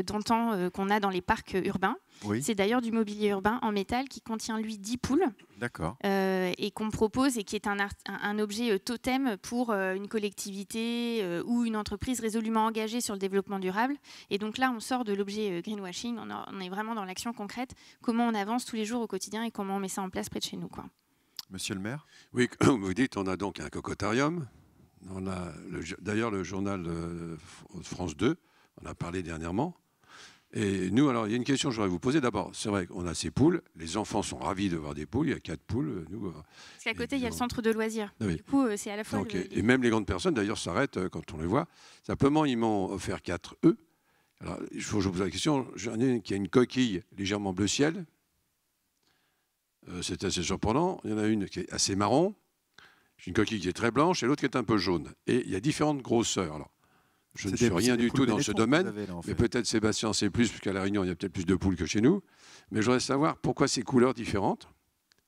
d'antan qu'on a dans les parcs urbains. C'est d'ailleurs du mobilier urbain en métal qui contient, lui, 10 poules. D'accord. Euh, et qu'on propose et qui est un, un, objet euh, totem pour euh, une collectivité ou une entreprise résolument engagée sur le développement durable. Et donc là, on sort de l'objet greenwashing, on, on, est vraiment dans l'action concrète, comment on avance tous les jours au quotidien et comment on met ça en place près de chez nous. Quoi. Monsieur le maire? Oui, comme vous dites, on a donc un cocotarium. On a d'ailleurs le journal France 2, on a parlé dernièrement. Et nous, alors, il y a une question que je voudrais vous poser. D'abord, c'est vrai qu'on a ces poules. Les enfants sont ravis de voir des poules. Il y a quatre poules. Nous, euh, Parce qu'à côté, il y a le centre de loisirs. Ah du coup, euh, c'est à la fois. Et même les grandes personnes, d'ailleurs, s'arrêtent euh, quand on les voit. Simplement, ils m'ont offert quatre œufs. Alors, il faut que je vous pose la question. J'en ai une qui a une coquille légèrement bleu ciel. c'est assez surprenant. Il y en a une qui est assez marron. J'ai une coquille qui est très blanche et l'autre qui est un peu jaune. Et il y a différentes grosseurs. Alors, je ne suis rien du tout dans ce domaine, mais peut-être Sébastien sait plus, puisqu'à La Réunion, il y a peut-être plus de poules que chez nous. Mais je voudrais savoir pourquoi ces couleurs différentes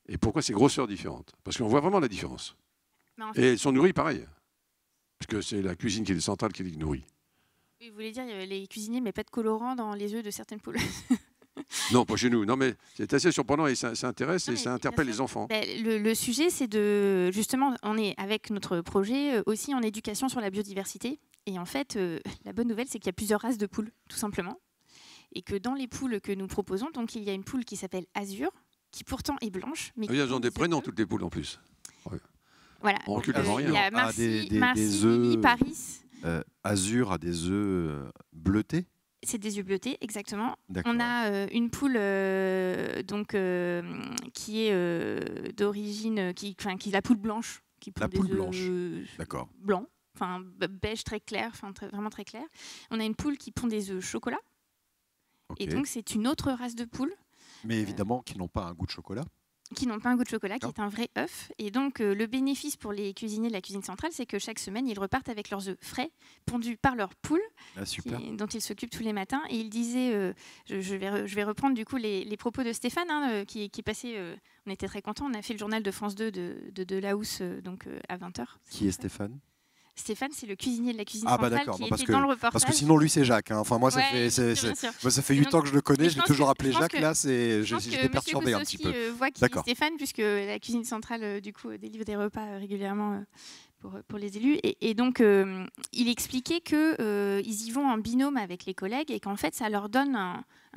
et pourquoi ces grosseurs différentes. Parce qu'on voit vraiment la différence. Et elles sont nourries pareil. Parce que c'est la cuisine qui est centrale qui les nourrit. vous voulez dire les cuisiniers mais pas de colorant dans les œufs de certaines poules Non, pas chez nous. Non, mais c'est assez surprenant et ça, intéresse et ça interpelle les enfants. Ben, le, sujet, c'est de justement, on est avec notre projet euh, aussi en éducation sur la biodiversité. Et en fait, euh, la bonne nouvelle, c'est qu'il y a plusieurs races de poules, tout simplement. Et que dans les poules que nous proposons, donc il y a une poule qui s'appelle Azur, qui pourtant est blanche. Mais ah elles ont des prénoms, toutes les poules en plus. Voilà. On recule devant rien. Il y a Marcy, ah, des, œufs, Paris. Euh, Azur a des œufs bleutés c'est des yeux bleutés, exactement. On a euh, une poule euh, donc, euh, qui est d'origine, qui, qui est la poule blanche. Qui la poule blanche, d'accord. Blanc, enfin beige très clair, enfin vraiment très clair. On a une poule qui pond des œufs chocolat. Et donc c'est une autre race de poule. Mais évidemment qui n'ont pas un goût de chocolat qui n'ont pas un goût de chocolat, qui est un vrai œuf. Et donc, euh, le bénéfice pour les cuisiniers de la cuisine centrale, c'est que chaque semaine, ils repartent avec leurs œufs frais, pondus par leur poule, ah, dont ils s'occupent tous les matins. Et il disait, euh, je, vais je vais reprendre du coup les, propos de Stéphane, hein, euh, qui, qui passait, on était très contents, on a fait le journal de France 2 de, de, de Laos donc, à 20h. Qui est Stéphane? Stéphane, c'est le cuisinier de la cuisine ah, bah centrale qui parce était que, dans le reportage. Parce que sinon, lui, c'est Jacques. Hein. Enfin, moi, ça fait, moi, ça fait 8 ans que je le connais. Je l'ai toujours appelé Jacques. là, c'est, j'étais perturbé un petit peu. Euh, voit qui est Stéphane, puisque la cuisine centrale, euh, du coup, délivre des repas euh, régulièrement pour, les élus. Et, donc, il expliquait qu'ils y vont en binôme avec les collègues et qu'en fait, ça leur donne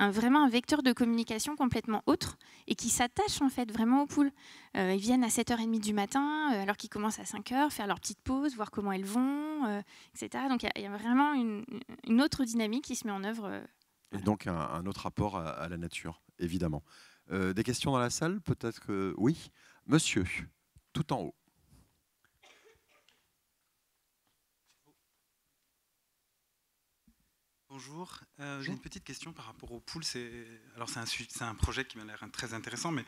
vraiment un vecteur de communication complètement autre et qui s'attachent en fait vraiment aux poules. Euh, ils viennent à 7h30 du matin, euh, alors qu'ils commencent à 5h, faire leur petite pause, voir comment elles vont, euh, etc. Donc il y, a vraiment une, autre dynamique qui se met en œuvre. Et donc un, autre rapport à, la nature, évidemment. des questions dans la salle? Peut-être que oui. Monsieur, tout en haut. Bonjour, euh, j'ai une petite question par rapport aux poules. Alors c'est un, un, projet qui m'a l'air très intéressant, mais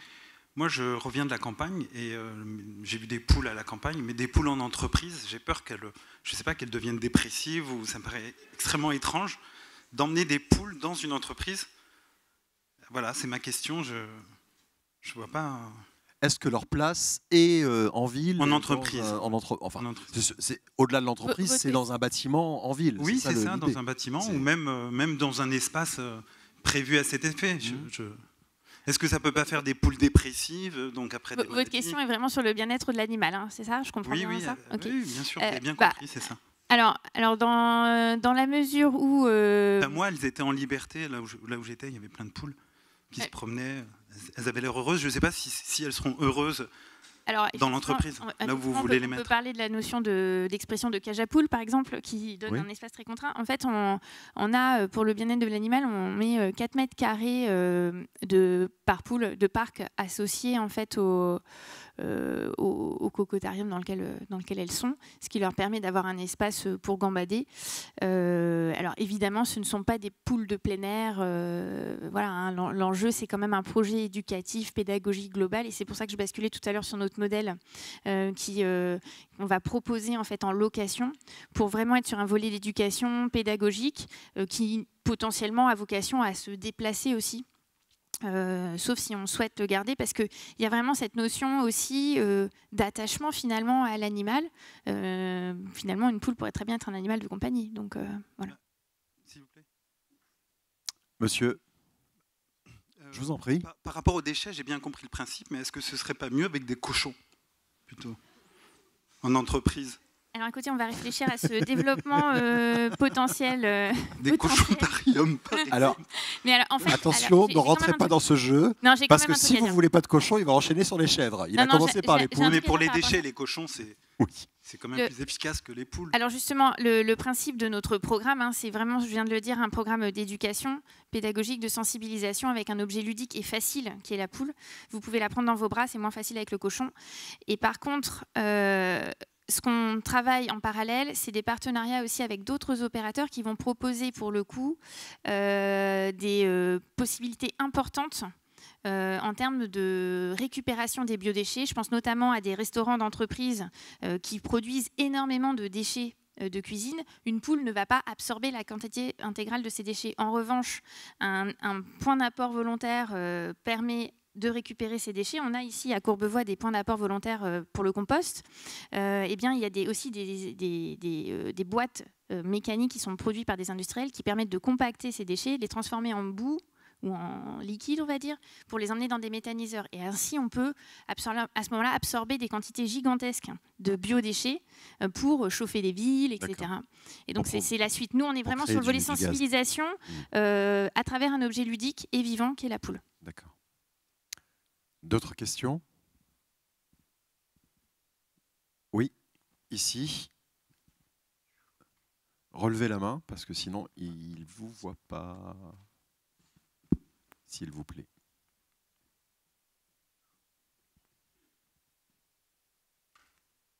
moi je reviens de la campagne et euh, j'ai vu des poules à la campagne, mais des poules en entreprise, j'ai peur qu'elles, je sais pas, qu'elles deviennent dépressives ou ça me paraît extrêmement étrange d'emmener des poules dans une entreprise. Voilà, c'est ma question. Je je vois pas. Est-ce que leur place est euh, en ville En entreprise. en enfin, c'est au-delà de l'entreprise, c'est dans un bâtiment en ville. Oui, c'est ça, dans un bâtiment ou même, euh, même dans un espace euh, prévu à cet effet. Mmh. Est-ce que ça peut pas faire des poules dépressives donc après Votre question est vraiment sur le bien-être de l'animal, hein, c'est ça Je comprends oui, bien ça Oui, bien sûr, j'ai bien bah, compris, c'est ça. Alors, alors dans, dans la mesure où... moi, elles étaient en liberté, là où j'étais, il y avait plein de poules qui se promenaient elles avaient l'air heureuses. Je ne sais pas si, elles seront heureuses dans l'entreprise, là où vous voulez les mettre. On peut parler de la notion d'expression de, cage à poule, par exemple, qui donne un espace très contraint. En fait, on, a, euh, pour le bien-être de l'animal, on met 4 euh, mètres carrés euh, de, par poule de parc associés en fait au euh, au, cocotarium dans lequel, euh, dans lequel elles sont, ce qui leur permet d'avoir un espace euh, pour gambader. alors évidemment, ce ne sont pas des poules de plein air. voilà, hein, l'enjeu, c'est quand même un projet éducatif, pédagogique global, et c'est pour ça que je basculais tout à l'heure sur notre modèle qui on va proposer en fait en location pour vraiment être sur un volet d'éducation pédagogique qui potentiellement a vocation à se déplacer aussi euh, sauf si on souhaite le garder, parce qu'il y a vraiment cette notion aussi euh, d'attachement finalement à l'animal. Euh, finalement, une poule pourrait très bien être un animal de compagnie. Donc voilà. S'il vous plaît. Monsieur, je vous en prie. Par, par rapport aux déchets, j'ai bien compris le principe, mais est-ce que ce serait pas mieux avec des cochons plutôt? En entreprise? Alors écoutez, on va réfléchir à ce développement euh, potentiel. Euh, Des cochons d'arium, par Alors, Mais alors, en fait, attention, ne rentrez pas dans ce jeu. Non, parce que si vous ne voulez pas de cochons, il va enchaîner sur les chèvres. Il a commencé par les poules. Mais pour les déchets, les cochons, c'est oui. quand même plus efficace que les poules. Alors justement, le, principe de notre programme, hein, c'est vraiment, je viens de le dire, un programme d'éducation pédagogique, de sensibilisation avec un objet ludique et facile qui est la poule. Vous pouvez la prendre dans vos bras, c'est moins facile avec le cochon. Et par contre, euh, ce qu'on travaille en parallèle, c'est des partenariats aussi avec d'autres opérateurs qui vont proposer pour le coup euh, des euh, possibilités importantes euh, en termes de récupération des biodéchets. Je pense notamment à des restaurants d'entreprise qui produisent énormément de déchets de cuisine, une poule ne va pas absorber la quantité intégrale de ces déchets. En revanche, un, un point d'apport volontaire permet de récupérer ces déchets. On a ici à Courbevoie des points d'apport volontaires euh, pour le compost. Euh, eh bien, il y a des, aussi des, des, euh, des, boîtes mécaniques qui sont produits par des industriels qui permettent de compacter ces déchets, les transformer en boue ou en liquide, on va dire, pour les emmener dans des méthaniseurs. Et ainsi, on peut à ce moment-là absorber des quantités gigantesques de biodéchets pour chauffer des villes, etc. Et donc, c'est la suite. Nous, on est vraiment sur le volet sensibilisation euh, à travers un objet ludique et vivant qui est la poule. D'accord. D'autres questions? Oui, ici. Relevez la main parce que sinon il ne vous voit pas s'il vous plaît.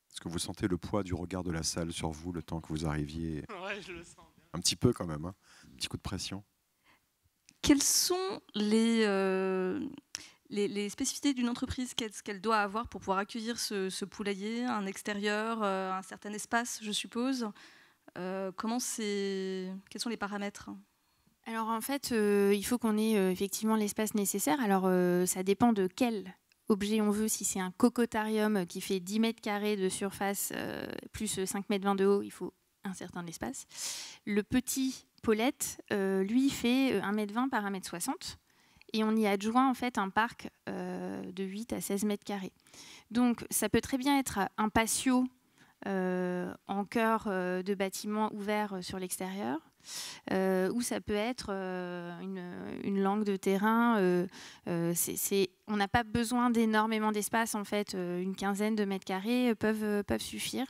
Est-ce que vous sentez le poids du regard de la salle sur vous le temps que vous arriviez? Ouais, je le sens Un petit peu quand même, hein. un petit coup de pression. Quelles sont les, euh, les, spécificités d'une entreprise Qu'est-ce qu'elle doit avoir pour pouvoir accueillir ce, poulailler Un extérieur, euh, un certain espace, je suppose euh, comment c'est Quels sont les paramètres? Alors en fait, euh, il faut qu'on ait effectivement l'espace nécessaire. Alors ça dépend de quel objet on veut. Si c'est un cocotarium qui fait 10 mètres carrés de surface plus 5 mètres 20 de haut, il faut un certain espace. Le petit Paulette, lui, fait 1 mètre 20 par 1 mètre 60 et on y adjoint en fait un parc de 8 à 16 mètres carrés. Donc ça peut très bien être un patio en cœur de bâtiment ouvert sur l'extérieur euh, ou ça peut être euh, une, langue de terrain. Euh, on n'a pas besoin d'énormément d'espace, en fait, une quinzaine de mètres carrés peuvent suffire.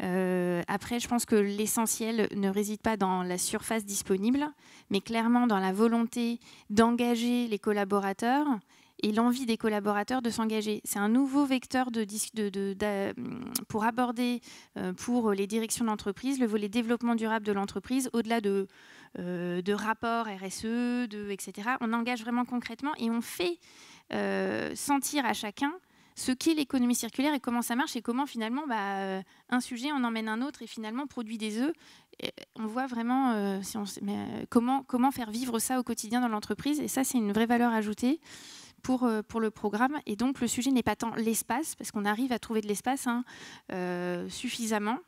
Après, je pense que l'essentiel ne réside pas dans la surface disponible, mais clairement dans la volonté d'engager les collaborateurs et l'envie des collaborateurs de s'engager. C'est un nouveau vecteur de, pour aborder euh, pour les directions d'entreprise le volet développement durable de l'entreprise, au-delà de, euh, de rapports RSE, de, etc. On engage vraiment concrètement et on fait euh, sentir à chacun ce qu'est l'économie circulaire et comment ça marche et comment finalement bah, un sujet en emmène un autre et finalement produit des œufs. on voit vraiment on, comment, faire vivre ça au quotidien dans l'entreprise et ça c'est une vraie valeur ajoutée pour, euh, pour le programme. Et donc le sujet n'est pas tant l'espace, parce qu'on arrive à trouver de l'espace hein, euh, suffisamment.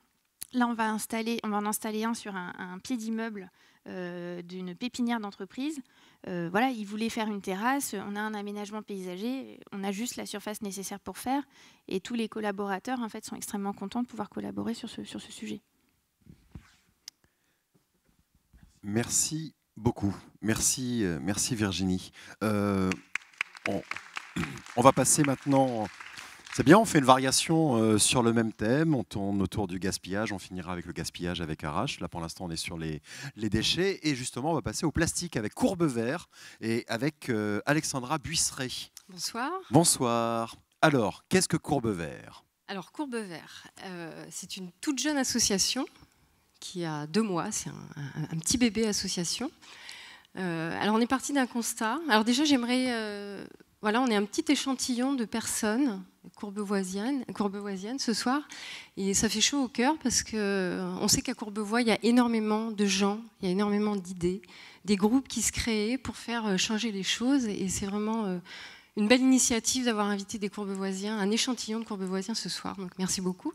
Là, on va, installer, on va en installer un sur un, pied d'immeuble euh, d'une pépinière d'entreprise. Voilà, ils voulaient faire une terrasse, on a un aménagement paysager, on a juste la surface nécessaire pour faire, et tous les collaborateurs en fait sont extrêmement contents de pouvoir collaborer sur ce, sur ce sujet. Merci beaucoup, merci, merci Virginie. On, va passer maintenant. C'est bien, on fait une variation euh, sur le même thème. On tourne autour du gaspillage. On finira avec le gaspillage avec Arrache. Là, pour l'instant, on est sur les, déchets. Et justement, on va passer au plastique avec Courbe Vert et avec euh, Alexandra Buisseret. Bonsoir. Bonsoir. Alors, qu'est-ce que Courbe Vert? Alors, Courbe Vert, euh, c'est une toute jeune association qui a deux mois. C'est un, petit bébé association. Euh, alors on est parti d'un constat. Alors déjà j'aimerais, voilà, on est un petit échantillon de personnes courbevoisiennes, courbevoisiennes ce soir, et ça fait chaud au cœur parce que euh, sait qu'à Courbevoie il y a énormément de gens, il y a énormément d'idées, des groupes qui se créent pour faire changer les choses, et c'est vraiment une belle initiative d'avoir invité des courbevoisiens, un échantillon de courbevoisiens ce soir. Donc merci beaucoup.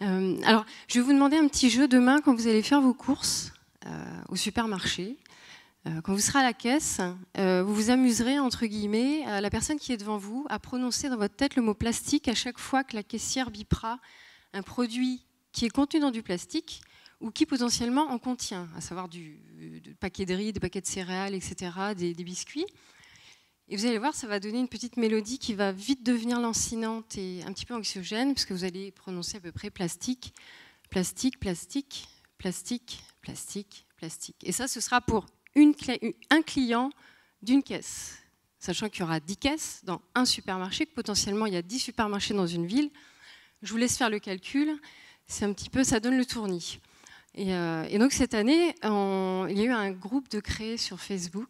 alors je vais vous demander un petit jeu demain quand vous allez faire vos courses au supermarché. Euh, quand vous serez à la caisse, euh, vous vous amuserez, entre guillemets, la personne qui est devant vous, à prononcer dans votre tête le mot plastique à chaque fois que la caissière bipera un produit qui est contenu dans du plastique ou qui potentiellement en contient, à savoir du, paquet de riz, des paquets de céréales, etc., des, biscuits. Et vous allez voir, ça va donner une petite mélodie qui va vite devenir lancinante et un petit peu anxiogène, puisque vous allez prononcer à peu près plastique, plastique, plastique, plastique, plastique, plastique. Et ça, ce sera pour un client d'une caisse, sachant qu'il y aura 10 caisses dans un supermarché, que potentiellement il y a 10 supermarchés dans une ville. Je vous laisse faire le calcul, c'est un petit peu, ça donne le tournis. Et, euh, donc cette année, il y a eu un groupe de créés sur Facebook.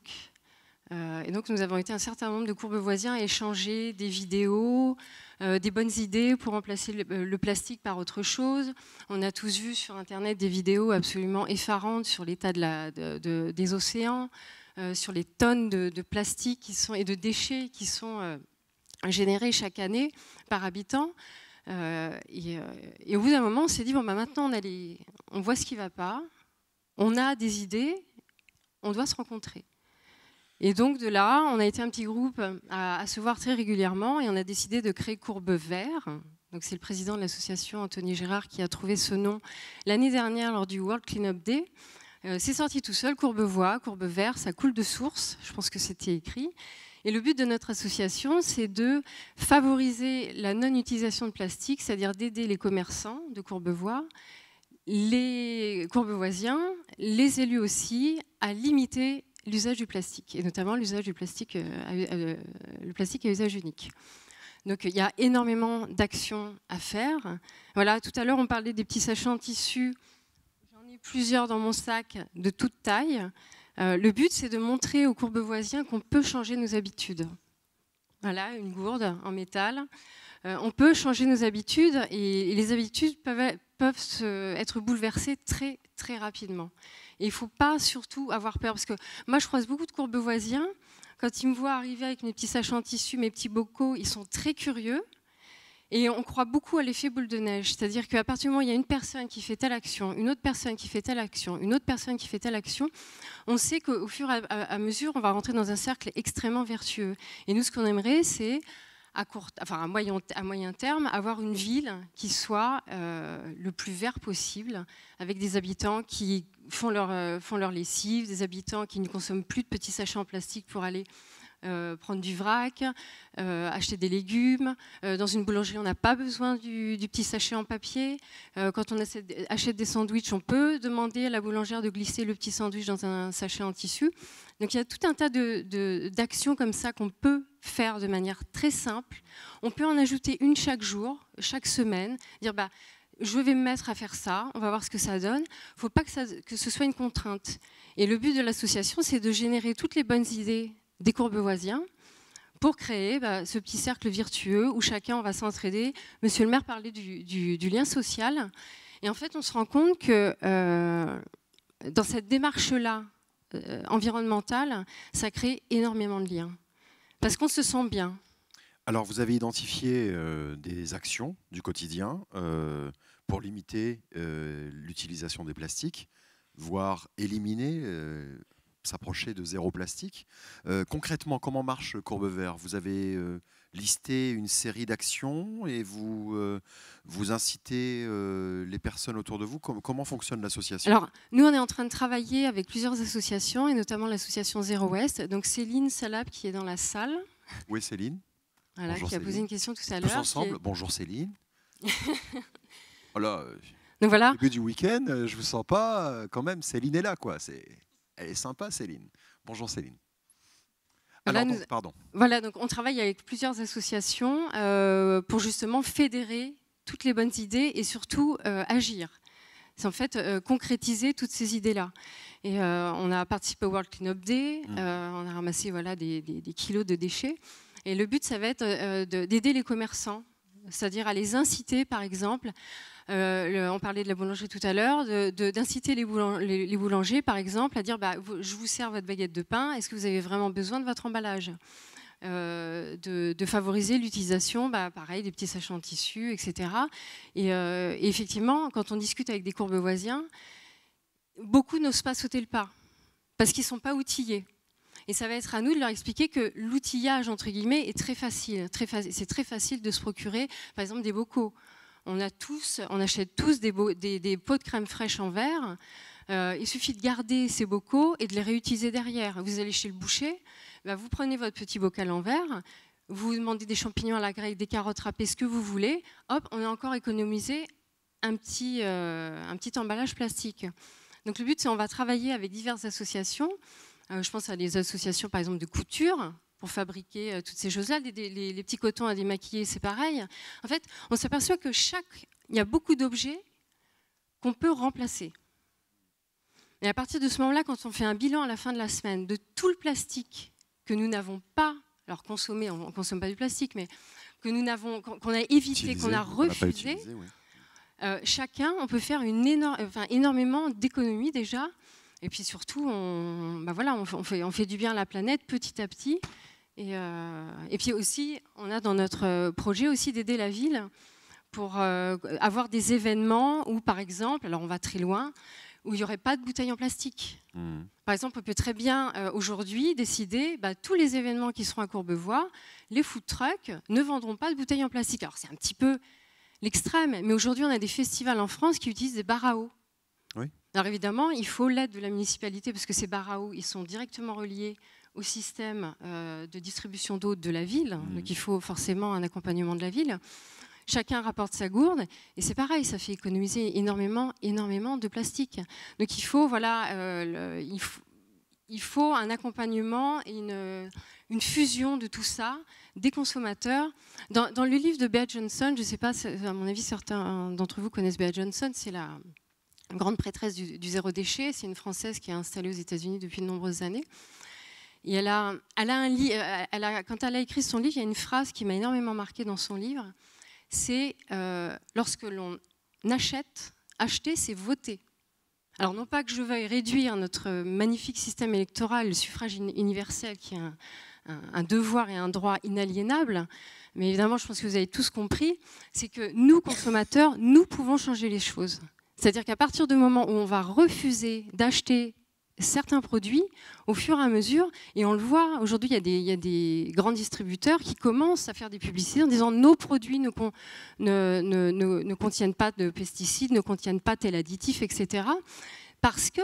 Euh, et donc nous avons été un certain nombre de courbevoisiens à échanger des vidéos, euh, des bonnes idées pour remplacer le, plastique par autre chose. On a tous vu sur Internet des vidéos absolument effarantes sur l'état de des océans, euh, sur les tonnes de, plastique qui sont, et de déchets qui sont euh, générés chaque année par habitant. Et, et, au bout d'un moment, on s'est dit, bon, bah, maintenant, on, a on voit ce qui ne va pas, on a des idées, on doit se rencontrer. Et donc de là, on a été un petit groupe à, se voir très régulièrement et on a décidé de créer Courbe Vert. Donc c'est le président de l'association, Anthony Gérard, qui a trouvé ce nom l'année dernière lors du World Cleanup Day. Euh, c'est sorti tout seul, Courbevoie, Courbe Vert, ça coule de source, je pense que c'était écrit. Et le but de notre association, c'est de favoriser la non-utilisation de plastique, c'est-à-dire d'aider les commerçants de Courbevoie, les courbevoisiens, les élus aussi, à limiter l'usage du plastique, et notamment l'usage du plastique, euh, euh, le plastique à usage unique. Donc il y a énormément d'actions à faire. Voilà, tout à l'heure on parlait des petits sachets en tissu. J'en ai plusieurs dans mon sac de toute taille. Euh, le but c'est de montrer aux courbevoisiens qu'on peut changer nos habitudes. Voilà, une gourde en métal. on peut changer nos habitudes et, les habitudes peuvent, peuvent être bouleversées très très rapidement. Et il ne faut pas surtout avoir peur, parce que moi je croise beaucoup de courbevoisiens, quand ils me voient arriver avec mes petits sachets en tissu, mes petits bocaux, ils sont très curieux. Et on croit beaucoup à l'effet boule de neige, c'est-à-dire qu'à partir du moment où il y a une personne qui fait telle action, une autre personne qui fait telle action, une autre personne qui fait telle action, on sait qu'au fur et à mesure, on va rentrer dans un cercle extrêmement vertueux. Et nous, ce qu'on aimerait, c'est à, court, enfin à, moyen, à moyen terme, avoir une ville qui soit euh, le plus vert possible, avec des habitants qui font leur, euh, font leur lessive, des habitants qui ne consomment plus de petits sachets en plastique pour aller euh, prendre du vrac, acheter des légumes. dans une boulangerie, on n'a pas besoin du, petit sachet en papier. quand on achète des sandwichs, on peut demander à la boulangère de glisser le petit sandwich dans un sachet en tissu. Donc il y a tout un tas d'actions comme ça qu'on peut faire de manière très simple. On peut en ajouter une chaque jour, chaque semaine, dire bah, je vais me mettre à faire ça, on va voir ce que ça donne. Il ne faut pas que, ce soit une contrainte. Et le but de l'association, c'est de générer toutes les bonnes idées des courbevoisiens pour créer bah, ce petit cercle virtueux où chacun va s'entraider. Monsieur le maire parlait du, lien social. Et en fait, on se rend compte que euh, dans cette démarche-là euh, environnementale, ça crée énormément de liens. Parce qu'on se sent bien. Alors, vous avez identifié euh, des actions du quotidien pour limiter l'utilisation des plastiques, voire éliminer, s'approcher de zéro plastique. concrètement, comment marche Courbe Vert Vous avez listé une série d'actions et vous, vous incitez les personnes autour de vous? comment fonctionne l'association? Alors, nous, on est en train de travailler avec plusieurs associations, et notamment l'association Zéro Ouest. Donc, Céline Salab, qui est dans la salle. Oui, Céline? Voilà, qui a posé une question tout à l'heure. Tous ensemble. Bonjour Céline. voilà. Donc voilà. Début du week-end, euh, je vous sens pas. Euh, quand même, Céline est là, quoi. C'est, elle est sympa, Céline. Bonjour Céline. Voilà, pardon. Voilà, donc on travaille avec plusieurs associations euh, pour justement fédérer toutes les bonnes idées et surtout agir. C'est en fait concrétiser toutes ces idées-là. Et on a participé au World Cleanup Day, mmh. on a ramassé voilà, des, des, kilos de déchets. Et le but, ça va être euh, d'aider les commerçants, c'est-à-dire à les inciter, par exemple, euh, on parlait de la boulangerie tout à l'heure, d'inciter les, boulangers, par exemple, à dire bah, je vous sers votre baguette de pain, est-ce que vous avez vraiment besoin de votre emballage? Euh, de, favoriser l'utilisation, bah, pareil, des petits sachets en tissu, etc. Et, et, effectivement, quand on discute avec des courbevoisiens, beaucoup n'osent pas sauter le pas parce qu'ils ne sont pas outillés. Et ça va être à nous de leur expliquer que l'outillage, entre guillemets, est très facile. C'est très facile de se procurer, par exemple, des bocaux. On, a tous, on achète tous des, pots de crème fraîche en verre. Euh, il suffit de garder ces bocaux et de les réutiliser derrière. Vous allez chez le boucher, bah, vous prenez votre petit bocal en verre, vous demandez des champignons à la grecque, des carottes râpées, ce que vous voulez. Hop, on a encore économisé un petit, euh, emballage plastique. Donc le but, c'est on va travailler avec diverses associations euh, je pense à des associations, par exemple, de couture pour fabriquer euh, toutes ces choses-là. Les, petits cotons à démaquiller, c'est pareil. En fait, on s'aperçoit que chaque, il y a beaucoup d'objets qu'on peut remplacer. Et à partir de ce moment-là, quand on fait un bilan à la fin de la semaine de tout le plastique que nous n'avons pas, alors consommé, on ne consomme pas du plastique, mais que nous n'avons, qu'on a évité, qu'on a refusé, euh, chacun, on peut faire une énorme, enfin, énormément d'économies déjà et puis surtout, on, bah voilà, on, fait, on fait du bien à la planète petit à petit. Et, euh, et, puis aussi, on a dans notre projet aussi d'aider la ville pour avoir des événements où, par exemple, alors on va très loin, où il n'y aurait pas de bouteilles en plastique. Hmm. Par exemple, on peut très bien euh, aujourd'hui décider bah, tous les événements qui seront à Courbevoie, les food trucks ne vendront pas de bouteilles en plastique. Alors c'est un petit peu l'extrême, mais aujourd'hui on a des festivals en France qui utilisent des barres à eau. Alors évidemment, il faut l'aide de la municipalité parce que ces barres à eau, ils sont directement reliés au système euh, de distribution d'eau de la ville, hmm. donc il faut forcément un accompagnement de la ville chacun rapporte sa gourde, et c'est pareil, ça fait économiser énormément, énormément de plastique. Donc il faut, voilà, euh, il, faut, un accompagnement et une, une, fusion de tout ça, des consommateurs. Dans, le livre de Bea Johnson, je ne sais pas, à mon avis, certains d'entre vous connaissent Bea Johnson, c'est la grande prêtresse du, zéro déchet, c'est une Française qui est installée aux États-Unis depuis de nombreuses années. Quand elle a écrit son livre, il y a une phrase qui m'a énormément marquée dans son livre c'est euh, lorsque l'on achète, acheter, c'est voter. Alors non pas que je veuille réduire notre magnifique système électoral, le suffrage universel, qui est un, devoir et un droit inaliénable, mais évidemment, je pense que vous avez tous compris, c'est que nous, consommateurs, nous pouvons changer les choses. C'est-à-dire qu'à partir du moment où on va refuser d'acheter certains produits au fur et à mesure. Et on le voit, aujourd'hui, il, il, y a des grands distributeurs qui commencent à faire des publicités en disant nos produits ne, ne, ne, ne contiennent pas de pesticides, ne contiennent pas tel additif, etc. Parce que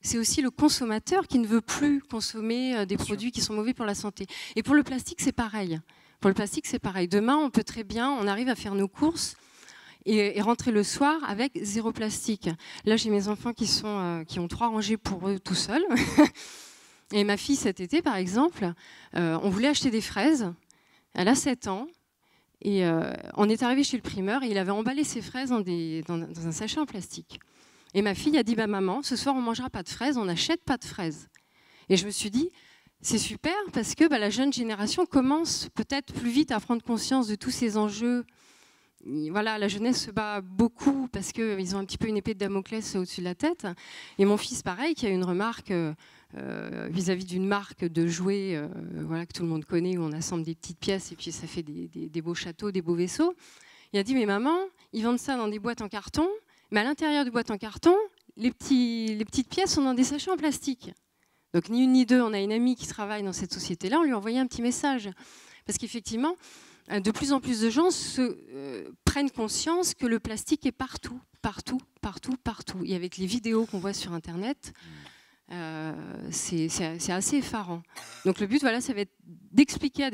c'est aussi le consommateur qui ne veut plus consommer euh, des produits qui sont mauvais pour la santé. Et pour le plastique, c'est pareil. Pour le plastique, c'est pareil. Demain, on peut très bien, on arrive à faire nos courses et, rentrer le soir avec zéro plastique. Là, j'ai mes enfants qui, sont, euh, qui ont trois rangées pour eux tout seuls. et ma fille, cet été, par exemple, euh, on voulait acheter des fraises. Elle a 7 ans. Et euh, on est arrivé chez le primeur et il avait emballé ses fraises dans, des, dans, un sachet en plastique. Et ma fille a dit bah, Maman, ce soir, on ne mangera pas de fraises, on n'achète pas de fraises. Et je me suis dit c'est super parce que bah, la jeune génération commence peut-être plus vite à prendre conscience de tous ces enjeux voilà, la jeunesse se bat beaucoup parce qu'ils ont un petit peu une épée de Damoclès au-dessus de la tête. Et mon fils, pareil, qui a une remarque euh, vis-à-vis d'une marque de jouets euh, voilà, que tout le monde connaît, où on assemble des petites pièces et puis ça fait des, beaux châteaux, des beaux vaisseaux. Il a dit, mais maman, ils vendent ça dans des boîtes en carton, mais à l'intérieur des boîtes en carton, les, les petites pièces sont dans des sachets en plastique. Donc ni une ni deux, on a une amie qui travaille dans cette société-là, on lui a envoyé un petit message. Parce qu'effectivement, de plus en plus de gens se, euh, prennent conscience que le plastique est partout, partout, partout, partout. Et avec les vidéos qu'on voit sur Internet, euh, c'est assez effarant. Donc le but, voilà, ça va être d'expliquer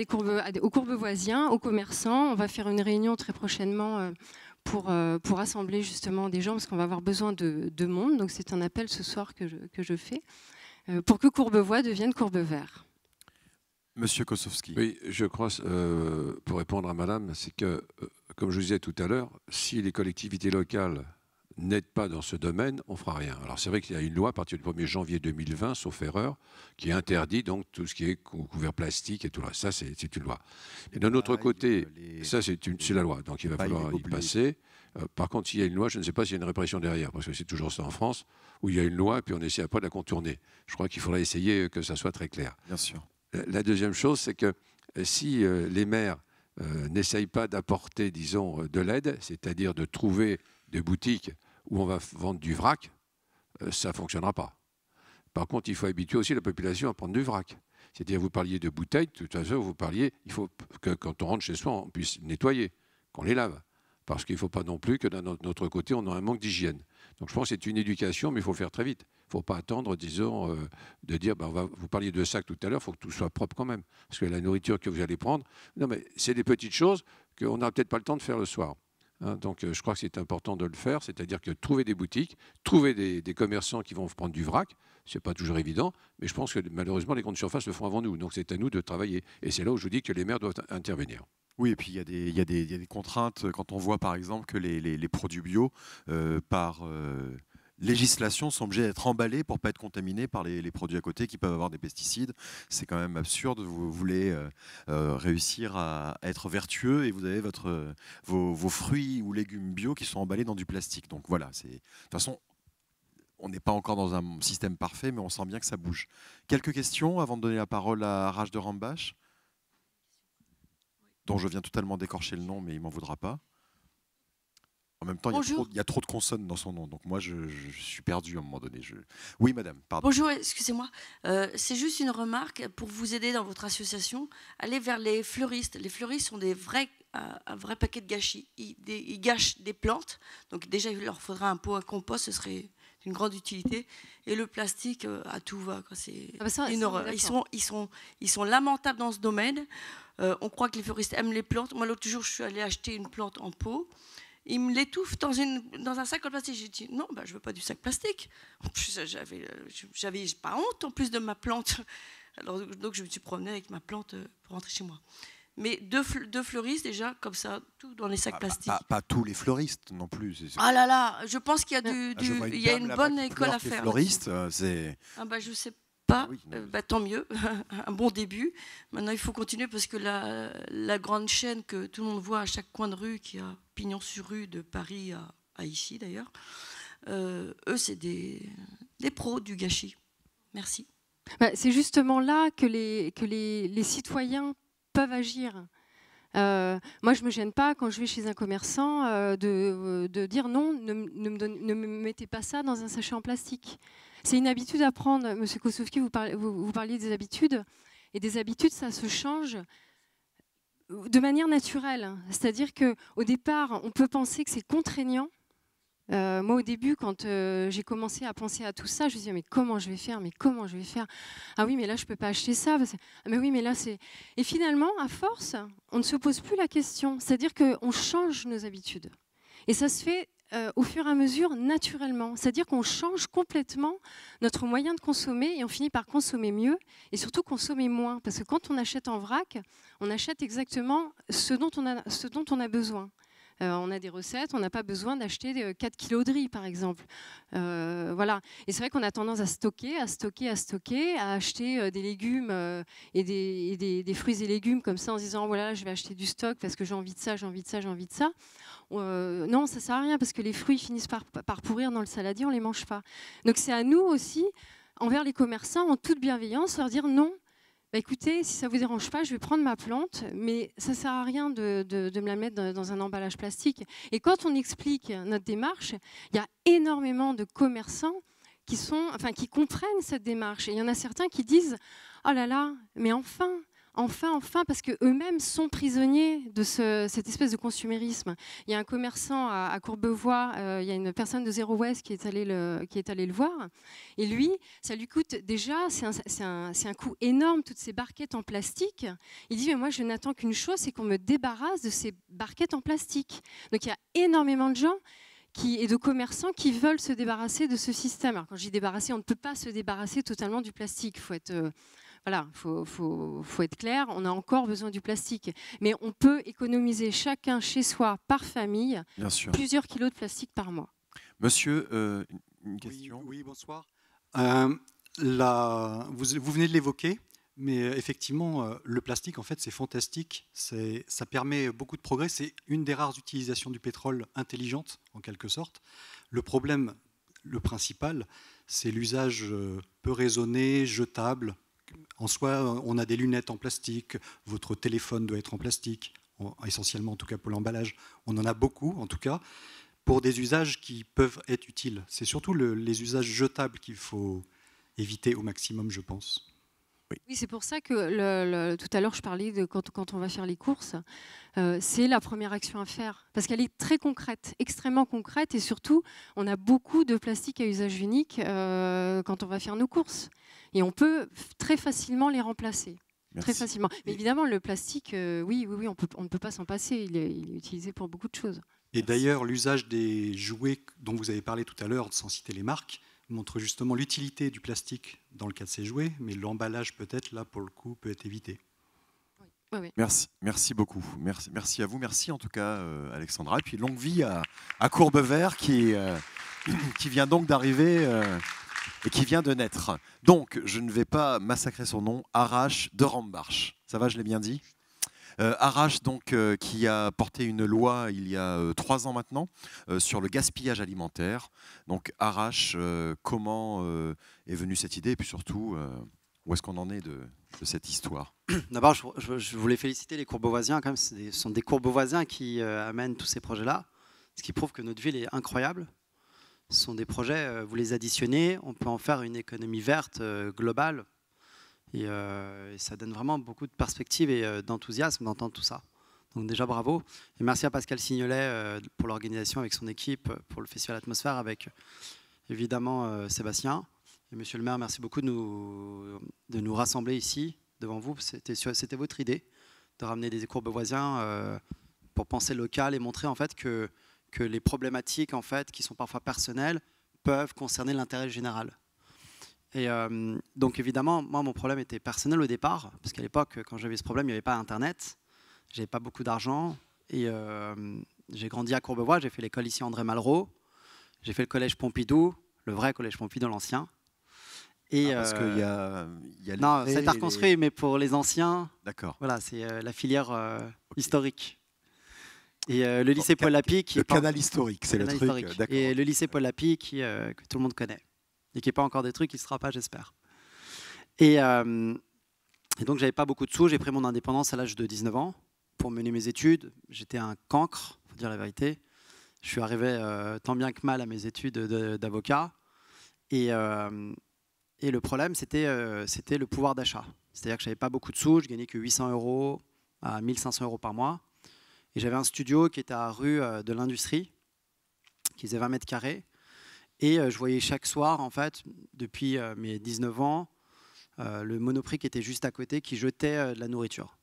aux courbevoisiens, aux commerçants. On va faire une réunion très prochainement pour, pour justement des gens, parce qu'on va avoir besoin de, de monde. Donc c'est un appel ce soir que je, que je fais, pour que Courbevoie devienne Courbevoie. Monsieur Kosowski. Oui, je crois, euh, pour répondre à madame, c'est que, euh, comme je disais tout à l'heure, si les collectivités locales n'aident pas dans ce domaine, on ne fera rien. Alors c'est vrai qu'il y a une loi à partir du 1er janvier 2020, sauf erreur, qui interdit donc tout ce qui est couvert plastique et tout ça. Ça, c'est une loi. Et d'un autre côté, ça, c'est la loi, donc il va falloir y passer. Euh, par contre, s'il y a une loi, je ne sais pas s'il y a une répression derrière, parce que c'est toujours ça en France, où il y a une loi, et puis on essaie après de la contourner. Je crois qu'il faudra essayer que ça soit très clair. Bien sûr. La deuxième chose, c'est que euh, si euh, les maires euh, n'essayent pas d'apporter, disons, de l'aide, c'est-à-dire de trouver des boutiques où on va vendre du vrac, ça ne fonctionnera pas. Par contre, il faut habituer aussi la population à prendre du vrac. C'est-à-dire, vous parliez de bouteilles, de toute façon, vous parliez, il faut que quand on rentre chez soi, on puisse nettoyer, qu'on les lave. Parce qu'il ne faut pas non plus que d'un autre côté, on ait un manque d'hygiène. Donc je pense que c'est une éducation, mais il faut faire très vite. Il ne faut pas attendre, disons, euh, de dire, va, vous parliez de sac tout à l'heure, il faut que tout soit propre quand même. Parce que la nourriture que vous allez prendre, non mais c'est des petites choses qu'on n'a peut-être pas le temps de faire le soir. Hein. donc euh, je crois que c'est important de le faire, c'est-à-dire que trouver des boutiques, trouver des, commerçants qui vont prendre du vrac, ce n'est pas toujours évident, mais je pense que malheureusement les grandes surfaces le font avant nous. Donc c'est à nous de travailler. Et c'est là où je vous dis que les maires doivent intervenir. Oui, et puis il y, a des, contraintes quand on voit par exemple que les, produits bio, euh, par euh, législation, sont obligés d'être emballés pour ne pas être contaminés par les, produits à côté qui peuvent avoir des pesticides. C'est quand même absurde. Vous voulez euh, réussir à, être vertueux et vous avez vos, fruits ou légumes bio qui sont emballés dans du plastique. Donc voilà, de toute façon, on n'est pas encore dans un système parfait, mais on sent bien que ça bouge. Quelques questions avant de donner la parole à Rage de Rambache dont je viens totalement d'écorcher le nom, mais il m'en voudra pas. En même temps, il y, a trop, de consonnes dans son nom, donc moi, je, suis perdu à un moment donné. Je... Oui, madame, pardon. Bonjour, excusez-moi. Euh, c'est juste une remarque pour vous aider dans votre association. Allez vers les fleuristes. Les fleuristes sont des vrais, un vrai paquet de gâchis. Ils, gâchent des plantes, donc déjà, il leur faudra un pot à compost, ce serait une grande utilité. Et le plastique, euh, à tout va. C'est ah bah une horreur. Ils sont, ils, sont, ils sont lamentables dans ce domaine. Euh, on croit que les fleuristes aiment les plantes. Moi, l'autre jour, je suis allée acheter une plante en pot. Il me l'étouffe dans, dans un sac en plastique. J'ai dit non, bah, je veux pas du sac plastique. En plus, j'avais, euh, j'avais pas honte en plus de ma plante. Alors, donc, je me suis promenée avec ma plante euh, pour rentrer chez moi. Mais deux, deux fleuristes déjà, comme ça, tout dans les sacs ah, plastiques. Pas, tous les fleuristes non plus. Ah là là, je pense qu'il y a, du, ah, il y a une bonne école à faire. Fleuristes, c'est. Ah bah je sais pas, euh, bah, tant mieux, un bon début. Maintenant, il faut continuer parce que la, la, grande chaîne que tout le monde voit à chaque coin de rue, qui a pignon sur rue de Paris à, ici d'ailleurs, euh, eux, c'est des, des, pros du gâchis. Merci. Bah, c'est justement là que les, que les, les citoyens peuvent agir. Euh, moi, je ne me gêne pas quand je vais chez un commerçant de, de, dire non, ne, ne, me ne, me mettez pas ça dans un sachet en plastique. C'est une habitude à prendre. Monsieur Kosowski, vous, parliez des habitudes. Et des habitudes, ça se change de manière naturelle. C'est-à-dire qu'au départ, on peut penser que c'est contraignant. Euh, moi, au début, quand euh, j'ai commencé à penser à tout ça, je me disais mais comment je vais faire? Mais comment je vais faire? Ah oui, mais là, je peux pas acheter ça. Ah, mais oui, mais là, c'est. Et finalement, à force, on ne se pose plus la question. C'est-à-dire qu'on change nos habitudes. Et ça se fait euh, au fur et à mesure naturellement. C'est-à-dire qu'on change complètement notre moyen de consommer et on finit par consommer mieux et surtout consommer moins. Parce que quand on achète en vrac, on achète exactement ce dont on a, ce dont on a besoin. Euh, on a des recettes, on n'a pas besoin d'acheter 4 euh, kilos de riz, par exemple. Euh, voilà. Et c'est vrai qu'on a tendance à stocker, à stocker, à stocker, à acheter des légumes et, des, fruits et légumes comme ça en se disant voilà, je vais acheter du stock parce que j'ai envie de ça, j'ai envie de ça, j'ai envie de ça. non, ça sert à rien parce que les fruits finissent par, par pourrir dans le saladier, on les mange pas. Donc c'est à nous aussi, envers les commerçants, en toute bienveillance, leur dire non, bah, écoutez, si ça ne vous dérange pas, je vais prendre ma plante, mais ça ne sert à rien de, me la mettre dans, un emballage plastique. Et quand on explique notre démarche, il y a énormément de commerçants qui, sont, enfin, qui comprennent cette démarche. Et il y en a certains qui disent, oh là là, mais enfin, enfin, enfin, parce qu'eux-mêmes sont prisonniers de cette espèce de consumérisme. Il y a un commerçant à, Courbevoie, euh, il y a une personne de Zero West qui est allée le, qui est le voir, et lui, ça lui coûte déjà, c'est un, un, coût énorme, toutes ces barquettes en plastique. Il dit, mais moi, je n'attends qu'une chose, c'est qu'on me débarrasse de ces barquettes en plastique. Donc il y a énormément de gens qui, et de commerçants qui veulent se débarrasser de ce système. Alors quand je dis débarrasser, on ne peut pas se débarrasser totalement du plastique. Il faut être... Euh, voilà, il faut, être clair, on a encore besoin du plastique. Mais on peut économiser chacun chez soi, par famille, plusieurs kilos de plastique par mois. Monsieur, euh, une question? Oui, bonsoir. Euh, vous, venez de l'évoquer, mais euh, effectivement, le plastique, en fait, c'est fantastique. Ça permet beaucoup de progrès. C'est une des rares utilisations du pétrole intelligente, en quelque sorte. Le problème, le principal, c'est l'usage peu raisonné, jetable, en soi, on a des lunettes en plastique, votre téléphone doit être en plastique, essentiellement en tout cas pour l'emballage. On en a beaucoup en tout cas, pour des usages qui peuvent être utiles. C'est surtout les usages jetables qu'il faut éviter au maximum, je pense. Oui, c'est pour ça que tout à l'heure je parlais de quand, on va faire les courses, euh, c'est la première action à faire parce qu'elle est très concrète, extrêmement concrète et surtout on a beaucoup de plastique à usage unique euh, quand on va faire nos courses et on peut très facilement les remplacer. Très facilement. Mais évidemment, le plastique, euh, oui, oui, oui, on, peut, on ne peut pas s'en passer. Il est, il est, utilisé pour beaucoup de choses. Et d'ailleurs, l'usage des jouets dont vous avez parlé tout à l'heure, sans citer les marques, montre justement l'utilité du plastique dans le cas de ces jouets, mais l'emballage peut-être là pour le coup peut être évité. Merci, merci beaucoup. Merci, merci à vous. Merci en tout cas, euh, Alexandra. Et puis longue vie à, à Courbevert qui, euh, qui vient donc d'arriver euh, et qui vient de naître. Donc, je ne vais pas massacrer son nom, Arrache de Rambarche. Ça va, je l'ai bien dit? Euh, donc, euh, qui a porté une loi il y a euh, trois ans maintenant sur le gaspillage alimentaire. Donc, Arrache, comment est venue cette idée et puis surtout, où est-ce qu'on en est de, cette histoire? D'abord, je, voulais féliciter les Courbevoisiens. Quand ce sont des Courbevoisiens qui amènent tous ces projets-là. ce qui prouve que notre ville est incroyable. Sont des projets, vous les additionnez, on peut en faire une économie verte globale. Et, et, ça donne vraiment beaucoup de perspectives et d'enthousiasme d'entendre tout ça. Donc déjà bravo. Et merci à Pascal Signolet euh, pour l'organisation avec son équipe, pour le festival Atmosphère, avec évidemment euh, Sébastien. Et monsieur le maire, merci beaucoup de nous, de nous rassembler ici devant vous. C'était votre idée de ramener des courbes voisins euh, pour penser local et montrer en fait que, que les problématiques en fait, qui sont parfois personnelles peuvent concerner l'intérêt général. Et donc évidemment, moi, mon problème était personnel au départ, parce qu'à l'époque, quand j'avais ce problème, il n'y avait pas Internet. J'avais pas beaucoup d'argent et euh, j'ai grandi à Courbevoie. J'ai fait l'école ici André Malraux. J'ai fait le collège Pompidou, le vrai collège Pompidou, l'ancien. Et ah, parce qu'il y a, y a non, c'est reconstruit, mais pour les anciens. D'accord. Voilà, c'est euh, la filière euh, historique. Et le lycée Paul Lapic. Le canal historique, c'est le truc. Et le lycée Paul Lapic qui, que tout le monde connaît et qui n'est pas encore des trucs, qui ne sera pas, j'espère. Et, et donc, j'avais pas beaucoup de sous. J'ai pris mon indépendance à l'âge de 19 ans pour mener mes études. J'étais un cancre, faut dire la vérité. Je suis arrivé euh, tant bien que mal à mes études d'avocat. Et, euh, et, le problème, c'était euh, c'était le pouvoir d'achat. C'est-à-dire que je n'avais pas beaucoup de sous, je gagnais que 800 euros à 1500 euros par mois. Et j'avais un studio qui était à rue de l'Industrie, qui faisait 20 mètres carrés. Et je voyais chaque soir, en fait, depuis mes 19 ans, le Monoprix qui était juste à côté, qui jetait de la nourriture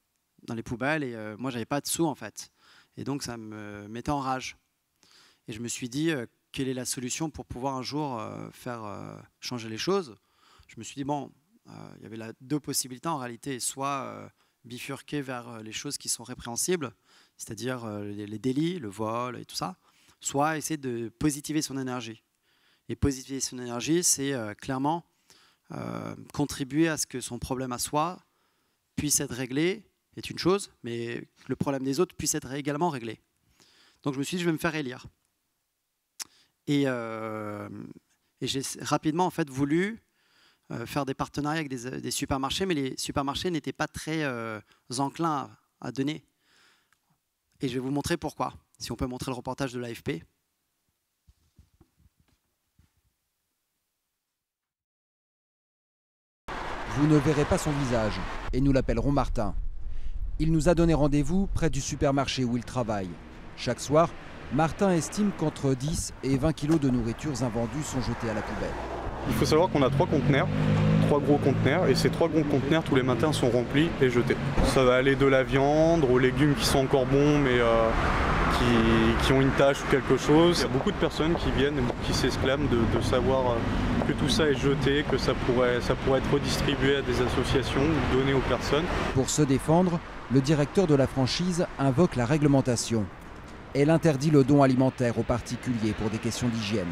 dans les poubelles et euh, moi j'avais pas de sous en fait. Et donc ça me mettait en rage. Et je me suis dit euh, quelle est la solution pour pouvoir un jour euh, faire changer les choses? Je me suis dit bon, il y avait deux possibilités en réalité, soit bifurquer vers les choses qui sont répréhensibles, c'est-à-dire les, délits, le vol et tout ça, soit essayer de positiver son énergie. Et positiver son énergie, c'est clairement contribuer à ce que son problème à soi puisse être réglé est une chose, mais le problème des autres puisse être également réglé. Donc je me suis dit, je vais me faire élire. Et, euh, j'ai rapidement en fait voulu euh, faire des partenariats avec des, supermarchés, mais les supermarchés n'étaient pas très euh, enclins à, donner. Et je vais vous montrer pourquoi. Si on peut montrer le reportage de l'AFP. Vous ne verrez pas son visage, et nous l'appellerons Martin. Il nous a donné rendez-vous près du supermarché où il travaille. Chaque soir, Martin estime qu'entre 10 et 20 kilos de nourritures invendues sont jetées à la poubelle. Il faut savoir qu'on a trois conteneurs, trois gros conteneurs, et ces trois gros conteneurs tous les matins sont remplis et jetés. Ça va aller de la viande aux légumes qui sont encore bons mais euh, qui, ont une tâche ou quelque chose. Il y a beaucoup de personnes qui viennent, qui s'exclament de, savoir euh, que tout ça est jeté, que ça pourrait, ça pourrait être redistribué à des associations ou donné aux personnes. Pour se défendre, le directeur de la franchise invoque la réglementation. Elle interdit le don alimentaire aux particuliers pour des questions d'hygiène.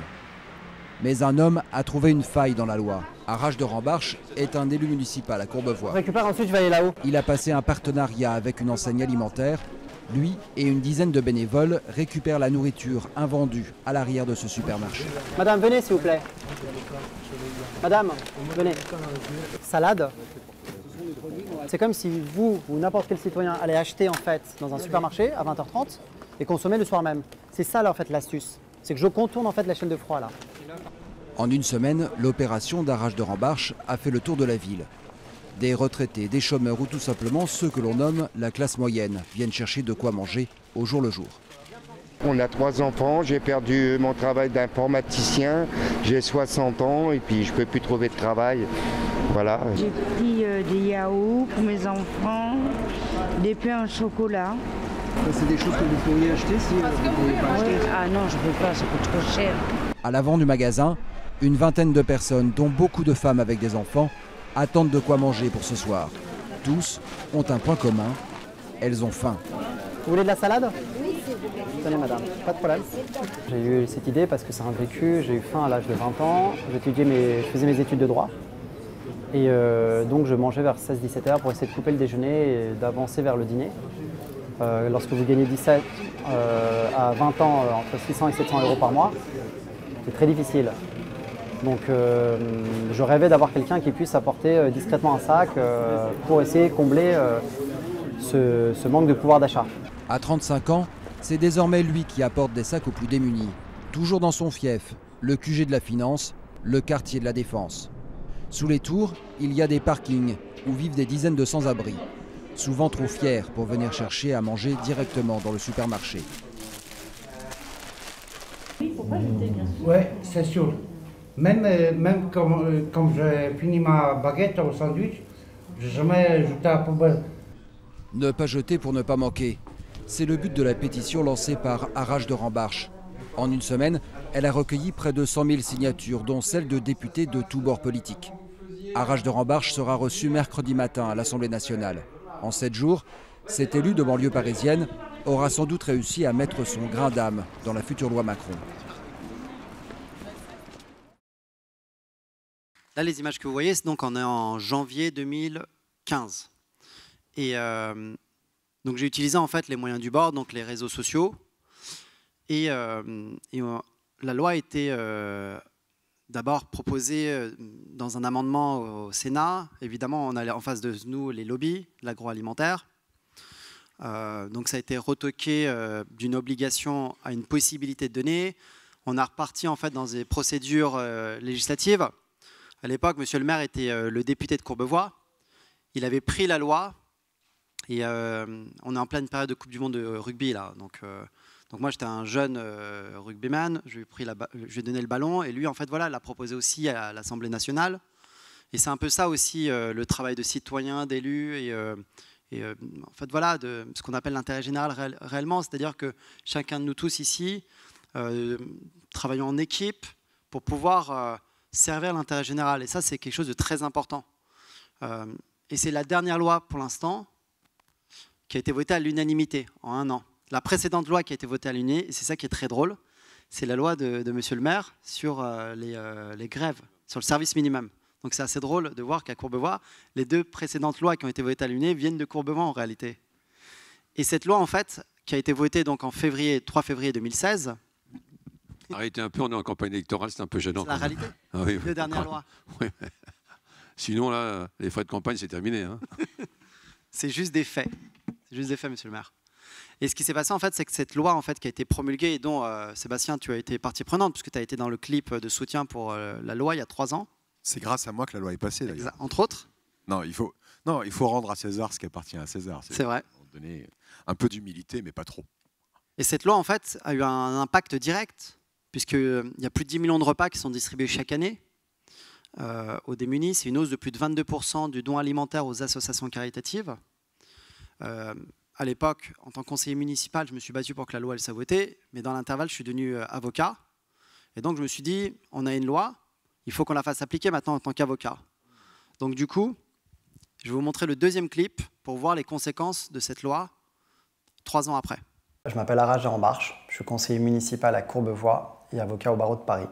Mais un homme a trouvé une faille dans la loi. Arrache de Rambarche est un élu municipal à Courbevoie. Récupère ensuite, je vais aller là-haut. Il a passé un partenariat avec une enseigne alimentaire. Lui et une dizaine de bénévoles récupèrent la nourriture invendue à l'arrière de ce supermarché. Madame, venez s'il vous plaît. Madame, venez. Salade c'est comme si vous ou n'importe quel citoyen allait acheter en fait dans un supermarché à 20h30 et consommer le soir même. C'est ça en fait l'astuce. C'est que je contourne en fait la chaîne de froid là. En une semaine, l'opération d'arrache de Rambarche a fait le tour de la ville. Des retraités, des chômeurs ou tout simplement ceux que l'on nomme la classe moyenne viennent chercher de quoi manger au jour le jour. On a trois enfants, j'ai perdu mon travail d'informaticien, j'ai 60 ans et puis je ne peux plus trouver de travail. Voilà. J'ai pris euh, des yaourts pour mes enfants, des pains au chocolat. C'est des choses que vous pourriez acheter si vous ne pouviez pas acheter Ah non, je ne peux pas, ça coûte trop cher. À l'avant du magasin, une vingtaine de personnes, dont beaucoup de femmes avec des enfants, attendent de quoi manger pour ce soir. Tous ont un point commun, elles ont faim. Vous voulez de la salade? Oui, c'est Tenez madame, pas de problème. J'ai eu cette idée parce que c'est un vécu, j'ai eu faim à l'âge de 20 ans, mes, je faisais mes études de droit. Et euh, donc je mangeais vers 16-17 heures pour essayer de couper le déjeuner et d'avancer vers le dîner. Euh, lorsque vous gagnez 17 euh, à 20 ans entre 600 et 700 euros par mois, c'est très difficile. Donc je rêvais d'avoir quelqu'un qui puisse apporter discrètement un sac pour essayer de combler ce, ce manque de pouvoir d'achat. À 35 ans, C'est désormais lui qui apporte des sacs aux plus démunis. Toujours dans son fief, le QG de la finance, le quartier de la défense. Sous les tours, il y a des parkings où vivent des dizaines de sans-abri, souvent trop fiers pour venir chercher à manger directement dans le supermarché. Oui, faut pas jeter, bien sûr. Oui, c'est sûr. Même, euh, même comme, euh, j'ai fini ma baguette au sandwich, je n'ai jamais jeté à la poubelle. Ne pas jeter pour ne pas manquer. C'est le but de la pétition lancée par Arrache de Rambarche. En une semaine, elle a recueilli près de 100 000 signatures, dont celles de députés de tous bords politiques. Arrache de Rambarche sera reçu mercredi matin à l'Assemblée nationale. En sept jours, cet élu de banlieue parisienne aura sans doute réussi à mettre son grain d'âme dans la future loi Macron. Là, les images que vous voyez, c'est donc on est en janvier 2015. Et euh, donc j'ai utilisé en fait les moyens du bord, donc les réseaux sociaux. Et, euh, euh, la loi a été d'abord proposée dans un amendement au Sénat. Évidemment, on a en face de nous les lobbies, l'agroalimentaire. donc ça a été retoqué d'une obligation à une possibilité de donner. On a reparti en fait dans des procédures législatives. À l'époque, Monsieur le maire était euh, le député de Courbevoie. Il avait pris la loi. Et euh, on est en pleine période de Coupe du Monde de rugby là. Donc, euh, donc moi j'étais un jeune rugbyman. Je lui, ai pris la, je donné le ballon et lui en fait voilà l'a proposé aussi à l'Assemblée nationale. Et c'est un peu ça aussi le travail de citoyen, d'élu et, en fait voilà de ce qu'on appelle l'intérêt général réellement, c'est-à-dire que chacun de nous tous ici travaillons en équipe pour pouvoir servir l'intérêt général. Et ça, c'est quelque chose de très important. Euh, et c'est la dernière loi pour l'instant qui a été votée à l'unanimité en un an. La précédente loi qui a été votée à l'unanimité, et c'est ça qui est très drôle, c'est la loi de, de, Monsieur le maire sur euh, euh, les, grèves, sur le service minimum. Donc c'est assez drôle de voir qu'à Courbevoie, les deux précédentes lois qui ont été votées à l'unanimité viennent de Courbevoie en réalité. Et cette loi, en fait, qui a été votée donc en février, 3 février 2016, Arrêtez un peu, on est en campagne électorale, c'est un peu gênant. C'est la réalité. Ah oui, Deux dernières lois. Sinon, là, les frais de campagne, c'est terminé. Hein. c'est juste des faits. C'est juste des faits, monsieur le maire. Et ce qui s'est passé, en fait, c'est que cette loi en fait, qui a été promulguée et dont, euh, Sébastien, tu as été partie prenante, puisque tu as été dans le clip de soutien pour euh, la loi il y a trois ans. C'est grâce à moi que la loi est passée, d'ailleurs. Entre autres non il, faut, non, il faut rendre à César ce qui appartient à César. C'est vrai. Donner un peu d'humilité, mais pas trop. Et cette loi, en fait, a eu un impact direct puisqu'il euh, y a plus de 10 millions de repas qui sont distribués chaque année euh, aux démunis. C'est une hausse de plus de 22% du don alimentaire aux associations caritatives. Euh, à l'époque, en tant que conseiller municipal, je me suis battu pour que la loi elle soit votée, mais dans l'intervalle, je suis devenu avocat. Et donc, je me suis dit, on a une loi, il faut qu'on la fasse appliquer maintenant en tant qu'avocat. Donc, du coup, je vais vous montrer le deuxième clip pour voir les conséquences de cette loi trois ans après. Je m'appelle Araj En Marche, je suis conseiller municipal à Courbevoie et avocat au barreau de Paris.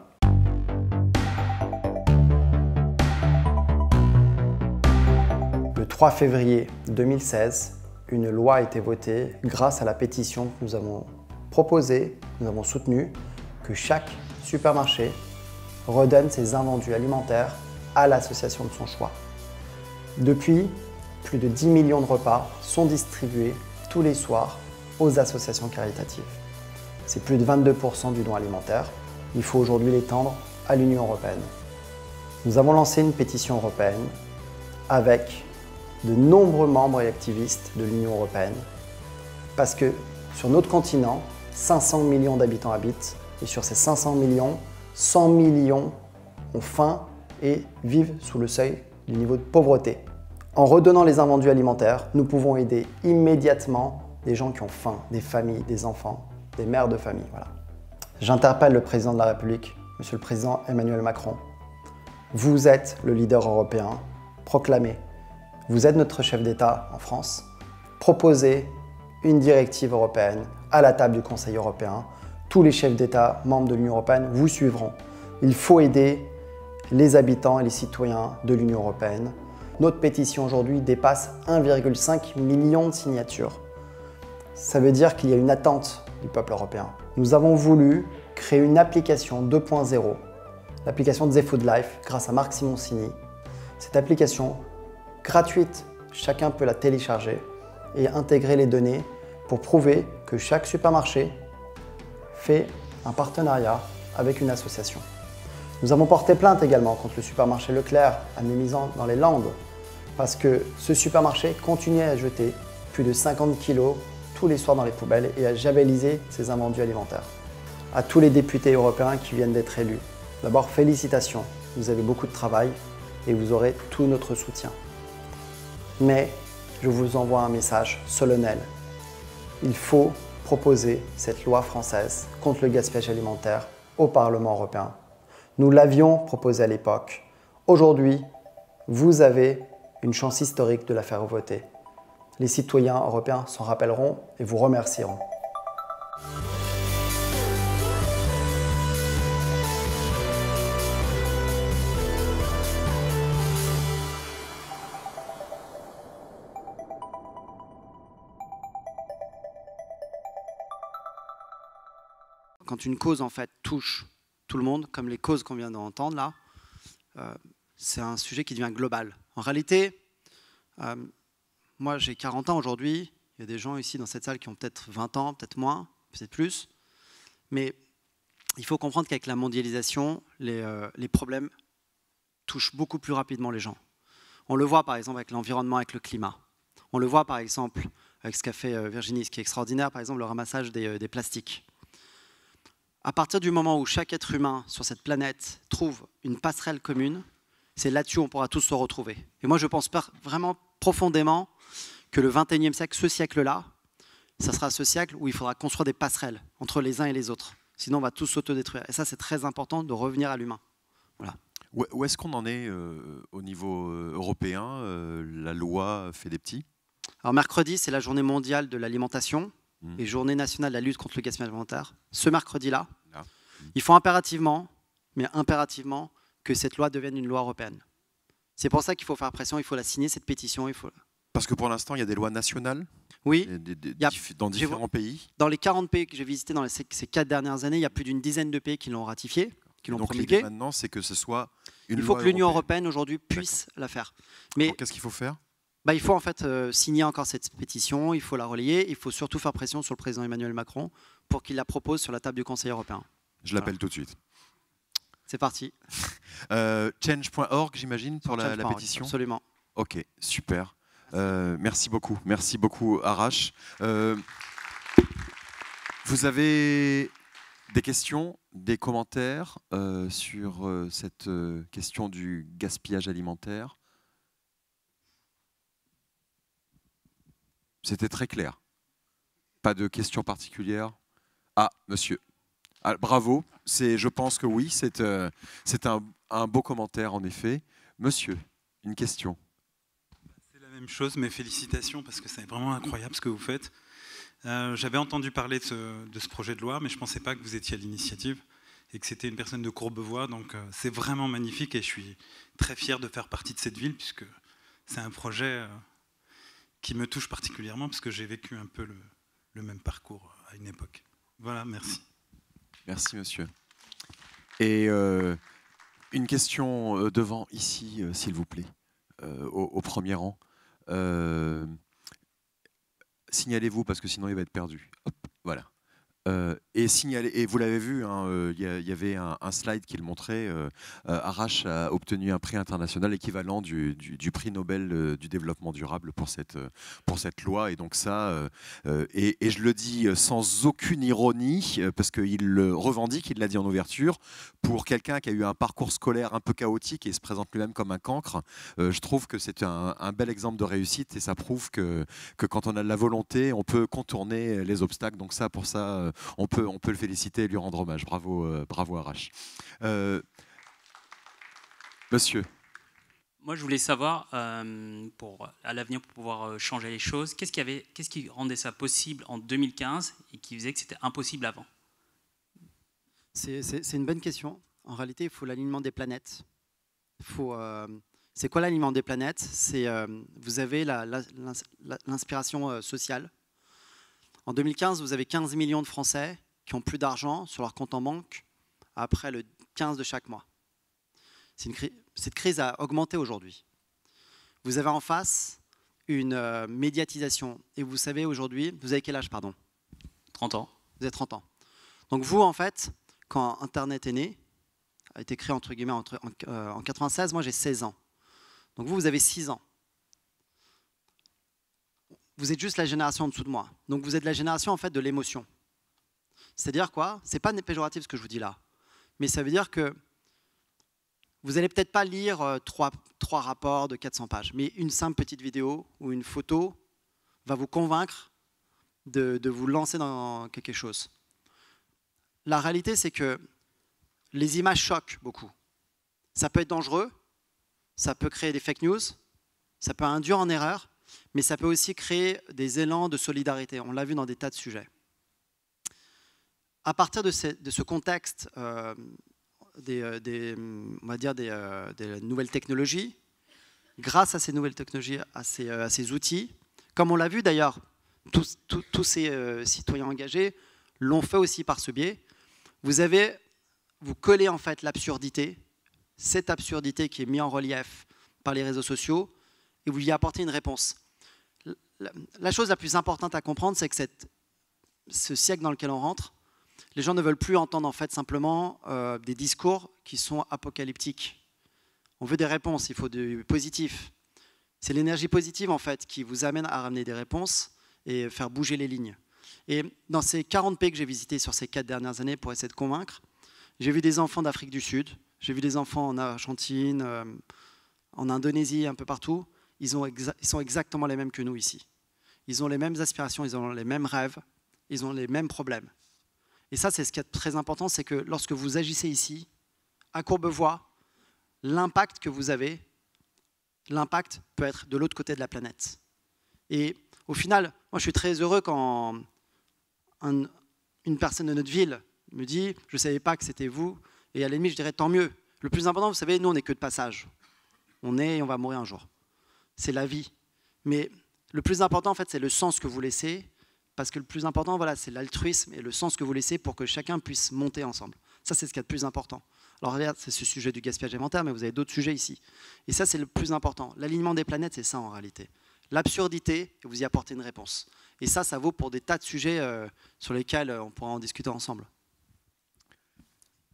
Le 3 février 2016, une loi a été votée grâce à la pétition que nous avons proposée, nous avons soutenu que chaque supermarché redonne ses invendus alimentaires à l'association de son choix. Depuis, plus de 10 millions de repas sont distribués tous les soirs aux associations caritatives. C'est plus de 22% du don alimentaire. Il faut aujourd'hui l'étendre à l'Union européenne. Nous avons lancé une pétition européenne avec de nombreux membres et activistes de l'Union européenne parce que sur notre continent, 500 millions d'habitants habitent et sur ces 500 millions, 100 millions ont faim et vivent sous le seuil du niveau de pauvreté. En redonnant les invendus alimentaires, nous pouvons aider immédiatement des gens qui ont faim, des familles, des enfants, des mères de famille. Voilà. J'interpelle le président de la République, Monsieur le Président Emmanuel Macron. Vous êtes le leader européen, proclamez. Vous êtes notre chef d'État en France. Proposez une directive européenne à la table du Conseil européen. Tous les chefs d'État membres de l'Union européenne vous suivront. Il faut aider les habitants et les citoyens de l'Union européenne. Notre pétition aujourd'hui dépasse 1,5 million de signatures. Ça veut dire qu'il y a une attente du peuple européen. Nous avons voulu créer une application 2.0, l'application de Food Life, grâce à Marc Simoncini. Cette application gratuite, chacun peut la télécharger et intégrer les données pour prouver que chaque supermarché fait un partenariat avec une association. Nous avons porté plainte également contre le supermarché Leclerc à dans les Landes parce que ce supermarché continuait à jeter plus de 50 kilos tous les soirs dans les poubelles et à javelliser ses invendus alimentaires. À tous les députés européens qui viennent d'être élus, d'abord félicitations, vous avez beaucoup de travail et vous aurez tout notre soutien. Mais je vous envoie un message solennel. Il faut proposer cette loi française contre le gaspillage alimentaire au Parlement européen. Nous l'avions proposé à l'époque. Aujourd'hui, vous avez une chance historique de la faire voter. Les citoyens européens s'en rappelleront et vous remercieront. quand une cause en fait touche tout le monde, comme les causes qu'on vient d'entendre là, euh, c'est un sujet qui devient global. En réalité, euh, moi j'ai 40 ans aujourd'hui, il y a des gens ici dans cette salle qui ont peut-être 20 ans, peut-être moins, peut-être plus, mais il faut comprendre qu'avec la mondialisation, les, euh, les, problèmes touchent beaucoup plus rapidement les gens. On le voit par exemple avec l'environnement, avec le climat. On le voit par exemple avec ce qu'a fait Virginie, ce qui est extraordinaire, par exemple le ramassage des, des plastiques à partir du moment où chaque être humain sur cette planète trouve une passerelle commune, c'est là-dessus on pourra tous se retrouver. Et moi, je pense vraiment profondément que le 21e siècle, ce siècle-là, ça sera ce siècle où il faudra construire des passerelles entre les uns et les autres. Sinon, on va tous s'autodétruire. Et ça, c'est très important de revenir à l'humain. Voilà. Où est-ce qu'on en est euh, au niveau euh, européen euh, La loi fait des petits? Alors, mercredi, c'est la journée mondiale de l'alimentation. Mm. et journée nationale de la lutte contre le gaspillage alimentaire, ce mercredi-là, mm. il faut impérativement, mais impérativement, que cette loi devienne une loi européenne. C'est pour ça qu'il faut faire pression, il faut la signer, cette pétition. Il faut... Parce que pour l'instant, il y a des lois nationales Oui. dans différents pays Dans les 40 pays que j'ai visités dans ces quatre dernières années, il y a plus d'une dizaine de pays qui l'ont ratifié, qui l'ont promulgué. maintenant, c'est que ce soit une Il faut que l'Union européenne, aujourd'hui puisse la faire. Mais qu'est-ce qu'il faut faire? Bah, il faut en fait euh, signer encore cette pétition, il faut la relayer, il faut surtout faire pression sur le président Emmanuel Macron pour qu'il la propose sur la table du Conseil européen. Je l'appelle tout de suite. C'est parti. Euh, change.org, j'imagine, pour la, pétition? Absolument. Ok, super. Euh, merci beaucoup. Merci beaucoup, Arash. vous avez des questions, des commentaires sur cette question du gaspillage alimentaire? C'était très clair. Pas de questions particulières? Ah, monsieur. Ah, bravo. Je pense que oui, c'est, euh, c'est un, un, beau commentaire en effet. Monsieur, une question. Même chose, mais félicitations parce que c'est vraiment incroyable ce que vous faites. Euh, j'avais entendu parler de ce, projet de loi, mais je ne pensais pas que vous étiez à l'initiative et que c'était une personne de Courbevoie. Donc euh, c'est vraiment magnifique et je suis très fier de faire partie de cette ville puisque c'est un projet qui me touche particulièrement parce que j'ai vécu un peu le, même parcours à une époque. Voilà, merci. Merci, monsieur. Et euh, une question euh, devant, ici, euh, s'il vous plaît, au, premier rang. Signalez-vous parce que sinon il va être perdu. voilà. Euh, et, signaler, et vous l'avez vu, hein, euh, il y, avait un, slide qui le montrait. Euh, Arrache a obtenu un prix international équivalent du, prix Nobel du développement durable pour cette, pour cette loi. Et donc ça, et, je le dis sans aucune ironie, parce qu'il le revendique, il l'a dit en ouverture, pour quelqu'un qui a eu un parcours scolaire un peu chaotique et se présente lui-même comme un cancre, je trouve que c'est un, un, bel exemple de réussite et ça prouve que, que quand on a de la volonté, on peut contourner les obstacles. Donc ça, pour ça, on, peut, on peut le féliciter et lui rendre hommage. Bravo, euh, bravo Arash. Euh, monsieur. Moi, je voulais savoir, euh, pour, à l'avenir, pour pouvoir changer les choses, qu'est-ce qui, avait, qu'est-ce qui rendait ça possible en 2015 et qui faisait que c'était impossible avant? C'est, une bonne question. En réalité, il faut l'alignement des planètes. faut, c'est quoi l'alignement des planètes? C'est Vous avez l'inspiration sociale en 2015, vous avez 15 millions de Français qui ont plus d'argent sur leur compte en banque après le 15 de chaque mois. cette crise a augmenté aujourd'hui. Vous avez en face une euh, médiatisation. Et vous savez, aujourd'hui, vous avez quel âge, pardon? 30 ans. Vous avez 30 ans. Donc vous, en fait, quand Internet est né, a été créé entre guillemets entre, en, euh, en 96, moi j'ai 16 ans. Donc vous, vous avez 6 ans. Vous êtes juste la génération en dessous de moi. Donc vous êtes la génération en fait de l'émotion. C'est-à-dire quoi? C'est pas péjoratif ce que je vous dis là, mais ça veut dire que vous n'allez peut-être pas lire euh, trois, rapports de 400 pages, mais une simple petite vidéo ou une photo va vous convaincre de vous lancer dans quelque chose. La réalité, c'est que les images choquent beaucoup. Ça peut être dangereux, ça peut créer des fake news, ça peut induire en erreur, mais ça peut aussi créer des élans de solidarité. On l'a vu dans des tas de sujets. À partir de ce, contexte euh, des, des, on va dire euh, des, nouvelles technologies, grâce à ces nouvelles technologies, à ces, euh, outils, comme on l'a vu d'ailleurs, tous, tous, tous ces citoyens engagés l'ont fait aussi par ce biais, vous avez vous collez en fait l'absurdité, cette absurdité qui est mise en relief par les réseaux sociaux, et vous y apportez une réponse. La chose la plus importante à comprendre, c'est que ce siècle dans lequel on rentre, les gens ne veulent plus entendre en fait simplement euh, des discours qui sont apocalyptiques. On veut des réponses, il faut du positif. C'est l'énergie positive en fait qui vous amène à ramener des réponses et faire bouger les lignes. Et dans ces 40 pays que j'ai visités sur ces quatre dernières années pour essayer de convaincre, j'ai vu des enfants d'Afrique du Sud, j'ai vu des enfants en Argentine, euh, en Indonésie, un peu partout. Ils, ont ils sont exactement les mêmes que nous ici. Ils ont les mêmes aspirations, ils ont les mêmes rêves, ils ont les mêmes problèmes. Et ça, c'est ce qui est très important, c'est que lorsque vous agissez ici, à Courbevoie, l'impact que vous avez, l'impact peut être de l'autre côté de la planète. Et au final, moi, je suis très heureux quand une personne de notre ville me dit, je ne savais pas que c'était vous, et à limite, je dirais, tant mieux. Le plus important, vous savez, nous, on n'est que de passage. On est et on va mourir un jour. C'est la vie. Mais le plus important, en fait, c'est le sens que vous laissez, parce que le plus important, voilà, c'est l'altruisme et le sens que vous laissez pour que chacun puisse monter ensemble. Ça, c'est ce qui est le plus important. Alors, regarde, c'est ce sujet du gaspillage alimentaire, mais vous avez d'autres sujets ici. Et ça, c'est le plus important. L'alignement des planètes, c'est ça en réalité. L'absurdité, vous y apportez une réponse. Et ça, ça vaut pour des tas de sujets euh, sur lesquels euh, on pourra en discuter ensemble.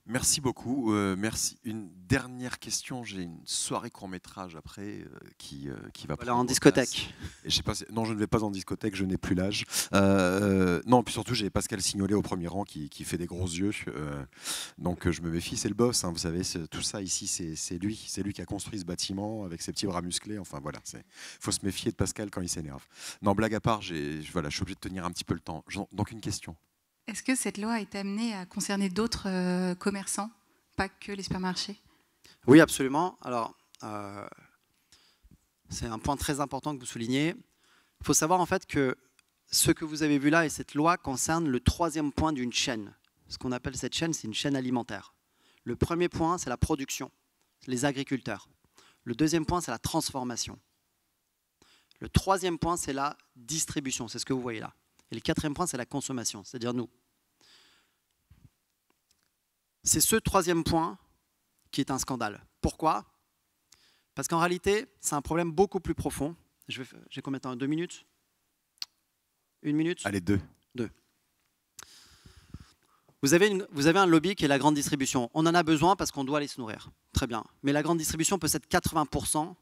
Merci beaucoup. Euh, merci. Une dernière question. J'ai une soirée court métrage après euh, qui, euh, qui va. Voilà, en discothèque. Et je sais pas, non, je ne vais pas en discothèque. Je n'ai plus l'âge. non, puis surtout, j'ai Pascal Signolet au premier rang qui, qui fait des gros yeux. donc je me méfie. C'est le boss. Hein, vous savez, tout ça ici, c'est lui. C'est lui qui a construit ce bâtiment avec ses petits bras musclés. Enfin voilà, il faut se méfier de Pascal quand il s'énerve. Non, blague à part, voilà, je suis obligé de tenir un petit peu le temps. Donc une question. Est-ce que cette loi est amenée à concerner d'autres euh, commerçants, pas que les supermarchés? Oui, absolument. Alors, euh, c'est un point très important que vous soulignez. Il faut savoir en fait que ce que vous avez vu là et cette loi concerne le troisième point d'une chaîne. Ce qu'on appelle cette chaîne, c'est une chaîne alimentaire. Le premier point, c'est la production, les agriculteurs. Le deuxième point, c'est la transformation. Le troisième point, c'est la distribution, c'est ce que vous voyez là. Et le quatrième point, c'est la consommation, c'est-à-dire nous. C'est ce troisième point qui est un scandale. Pourquoi? Parce qu'en réalité, c'est un problème beaucoup plus profond. J'ai combien de temps? Deux minutes? Une minute? Allez, deux. Deux. Vous avez, une, vous avez un lobby qui est la grande distribution. On en a besoin parce qu'on doit aller se nourrir. Très bien. Mais la grande distribution être 80%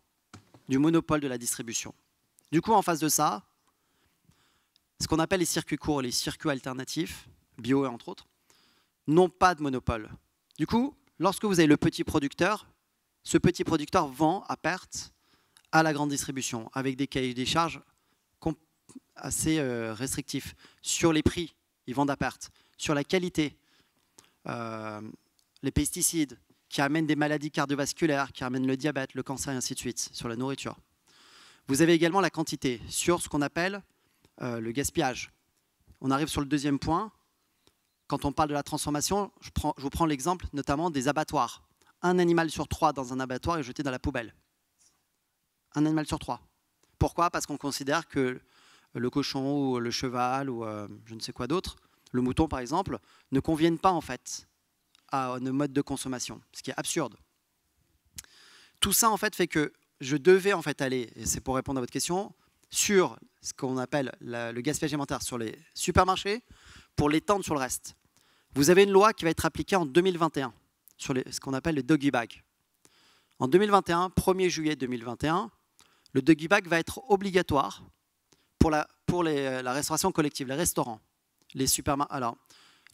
du monopole de la distribution. Du coup, en face de ça, ce qu'on appelle les circuits courts, les circuits alternatifs, bio et entre autres, n'ont pas de monopole. Du coup, lorsque vous avez le petit producteur, ce petit producteur vend à perte à la grande distribution, avec des cahiers des charges assez euh, restrictifs. Sur les prix, ils vendent à perte. Sur la qualité, euh, les pesticides qui amènent des maladies cardiovasculaires, qui amènent le diabète, le cancer et ainsi de suite, sur la nourriture. Vous avez également la quantité, sur ce qu'on appelle euh, le gaspillage. On arrive sur le deuxième point. Quand on parle de la transformation, je, prends, vous prends l'exemple notamment des abattoirs. Un animal sur trois dans un abattoir est jeté dans la poubelle. Un animal sur trois. Pourquoi? Parce qu'on considère que le cochon ou le cheval ou euh, je ne sais quoi d'autre, le mouton par exemple, ne conviennent pas en fait à nos modes de consommation, ce qui est absurde. Tout ça en fait fait que je devais en fait aller, et c'est pour répondre à votre question, sur ce qu'on appelle le gaspillage alimentaire sur les supermarchés pour l'étendre sur le reste. Vous avez une loi qui va être appliquée en 2021 sur ce qu'on appelle le doggy bag. En 2021, 1er juillet 2021, le doggy bag va être obligatoire pour la, pour la restauration collective, les restaurants, les supermarchés. Alors,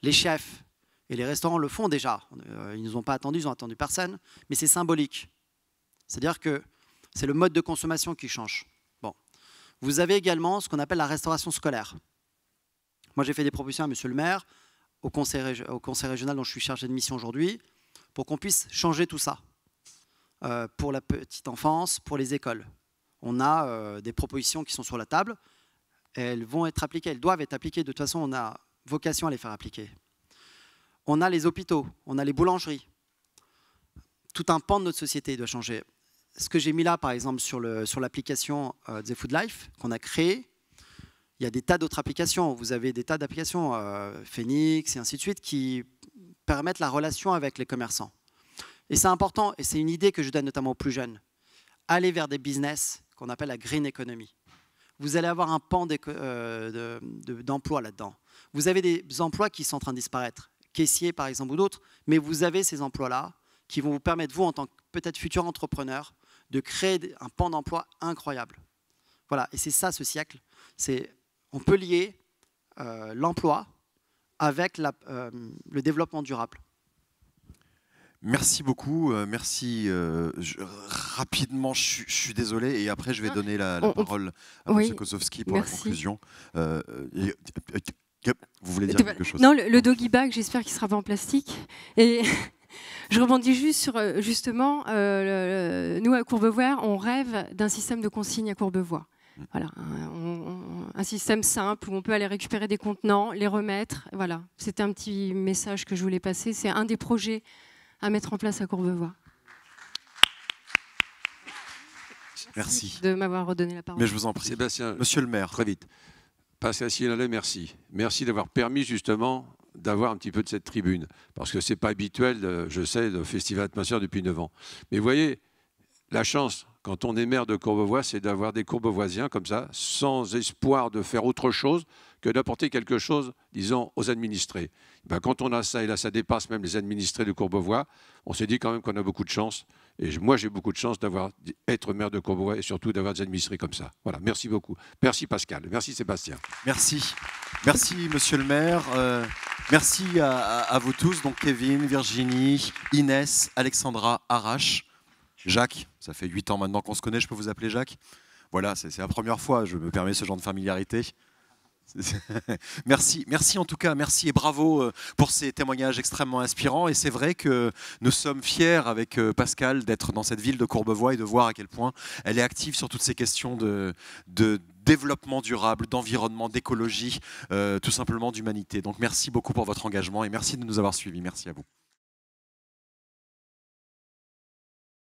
les chefs et les restaurants le font déjà. Euh, ils ne nous ont pas attendu, ils n'ont attendu personne, mais c'est symbolique. C'est-à-dire que c'est le mode de consommation qui change. Vous avez également ce qu'on appelle la restauration scolaire. Moi, j'ai fait des propositions à Monsieur le maire, au conseil, au conseil régional dont je suis chargé de mission aujourd'hui, pour qu'on puisse changer tout ça. Euh, pour la petite enfance, pour les écoles. On a euh, des propositions qui sont sur la table. Elles vont être appliquées, elles doivent être appliquées. De toute façon, on a vocation à les faire appliquer. On a les hôpitaux, on a les boulangeries. Tout un pan de notre société doit changer. Ce que j'ai mis là, par exemple, sur l'application sur euh, The Food Life qu'on a créée, il y a des tas d'autres applications. Vous avez des tas d'applications, Phoenix et ainsi de suite, qui permettent la relation avec les commerçants. Et c'est important, et c'est une idée que je donne notamment aux plus jeunes. Aller vers des business qu'on appelle la green economy. Vous allez avoir un pan euh, d'emploi là-dedans. Vous avez des emplois qui sont en train de disparaître, caissiers par exemple ou d'autres, mais vous avez ces emplois-là qui vont vous permettre, vous, en tant que peut-être futur entrepreneur, de créer un pan d'emploi incroyable. Voilà, et c'est ça ce siècle. C'est on peut lier euh, l'emploi avec la, euh, le développement durable. Merci beaucoup. Euh, merci. Euh, rapidement, je, suis désolé. Et après, je vais donner la, parole à M. Kozowski pour la conclusion. Euh, vous voulez dire quelque chose? Non, le, doggy bag, j'espère qu'il sera pas en plastique. Et je rebondis juste sur, justement, nous, à Courbevoie, on rêve d'un système de consigne à Courbevoie. Mm. Voilà, un, un, système simple où on peut aller récupérer des contenants, les remettre. Voilà, c'était un petit message que je voulais passer. C'est un des projets à mettre en place à Courbevoie. Merci. De m'avoir redonné la parole. Mais je vous en prie. Sébastien, Monsieur le maire. Très vite. Pascal Silalé, merci. Merci d'avoir permis justement d'avoir un petit peu de cette tribune. Parce que ce n'est pas habituel, euh, je sais, de Festival Atmosphère depuis 9 ans. Mais vous voyez, la chance, quand on est maire de Courbevoie, c'est d'avoir des Courbevoisiens comme ça, sans espoir de faire autre chose que d'apporter quelque chose, disons, aux administrés. Ben, quand on a ça, et là ça dépasse même les administrés de Courbevoie, on s'est dit quand même qu'on a beaucoup de chance. Et moi j'ai beaucoup de chance d'avoir être maire de Courbevoie et surtout d'avoir des administrés comme ça. Voilà, merci beaucoup. Merci Pascal, merci Sébastien. Merci. Merci Monsieur le maire. Euh, merci à, vous tous, donc Kevin, Virginie, Inès, Alexandra, Arrache, Jacques. Ça fait huit ans maintenant qu'on se connaît, je peux vous appeler Jacques? Voilà, c'est la première fois, je me permets ce genre de familiarité. merci, merci en tout cas, merci et bravo euh, pour ces témoignages extrêmement inspirants. Et c'est vrai que nous sommes fiers avec euh, Pascal d'être dans cette ville de Courbevoie et de voir à quel point elle est active sur toutes ces questions de, développement durable, d'environnement, d'écologie, euh, tout simplement d'humanité. Donc merci beaucoup pour votre engagement et merci de nous avoir suivis. Merci à vous.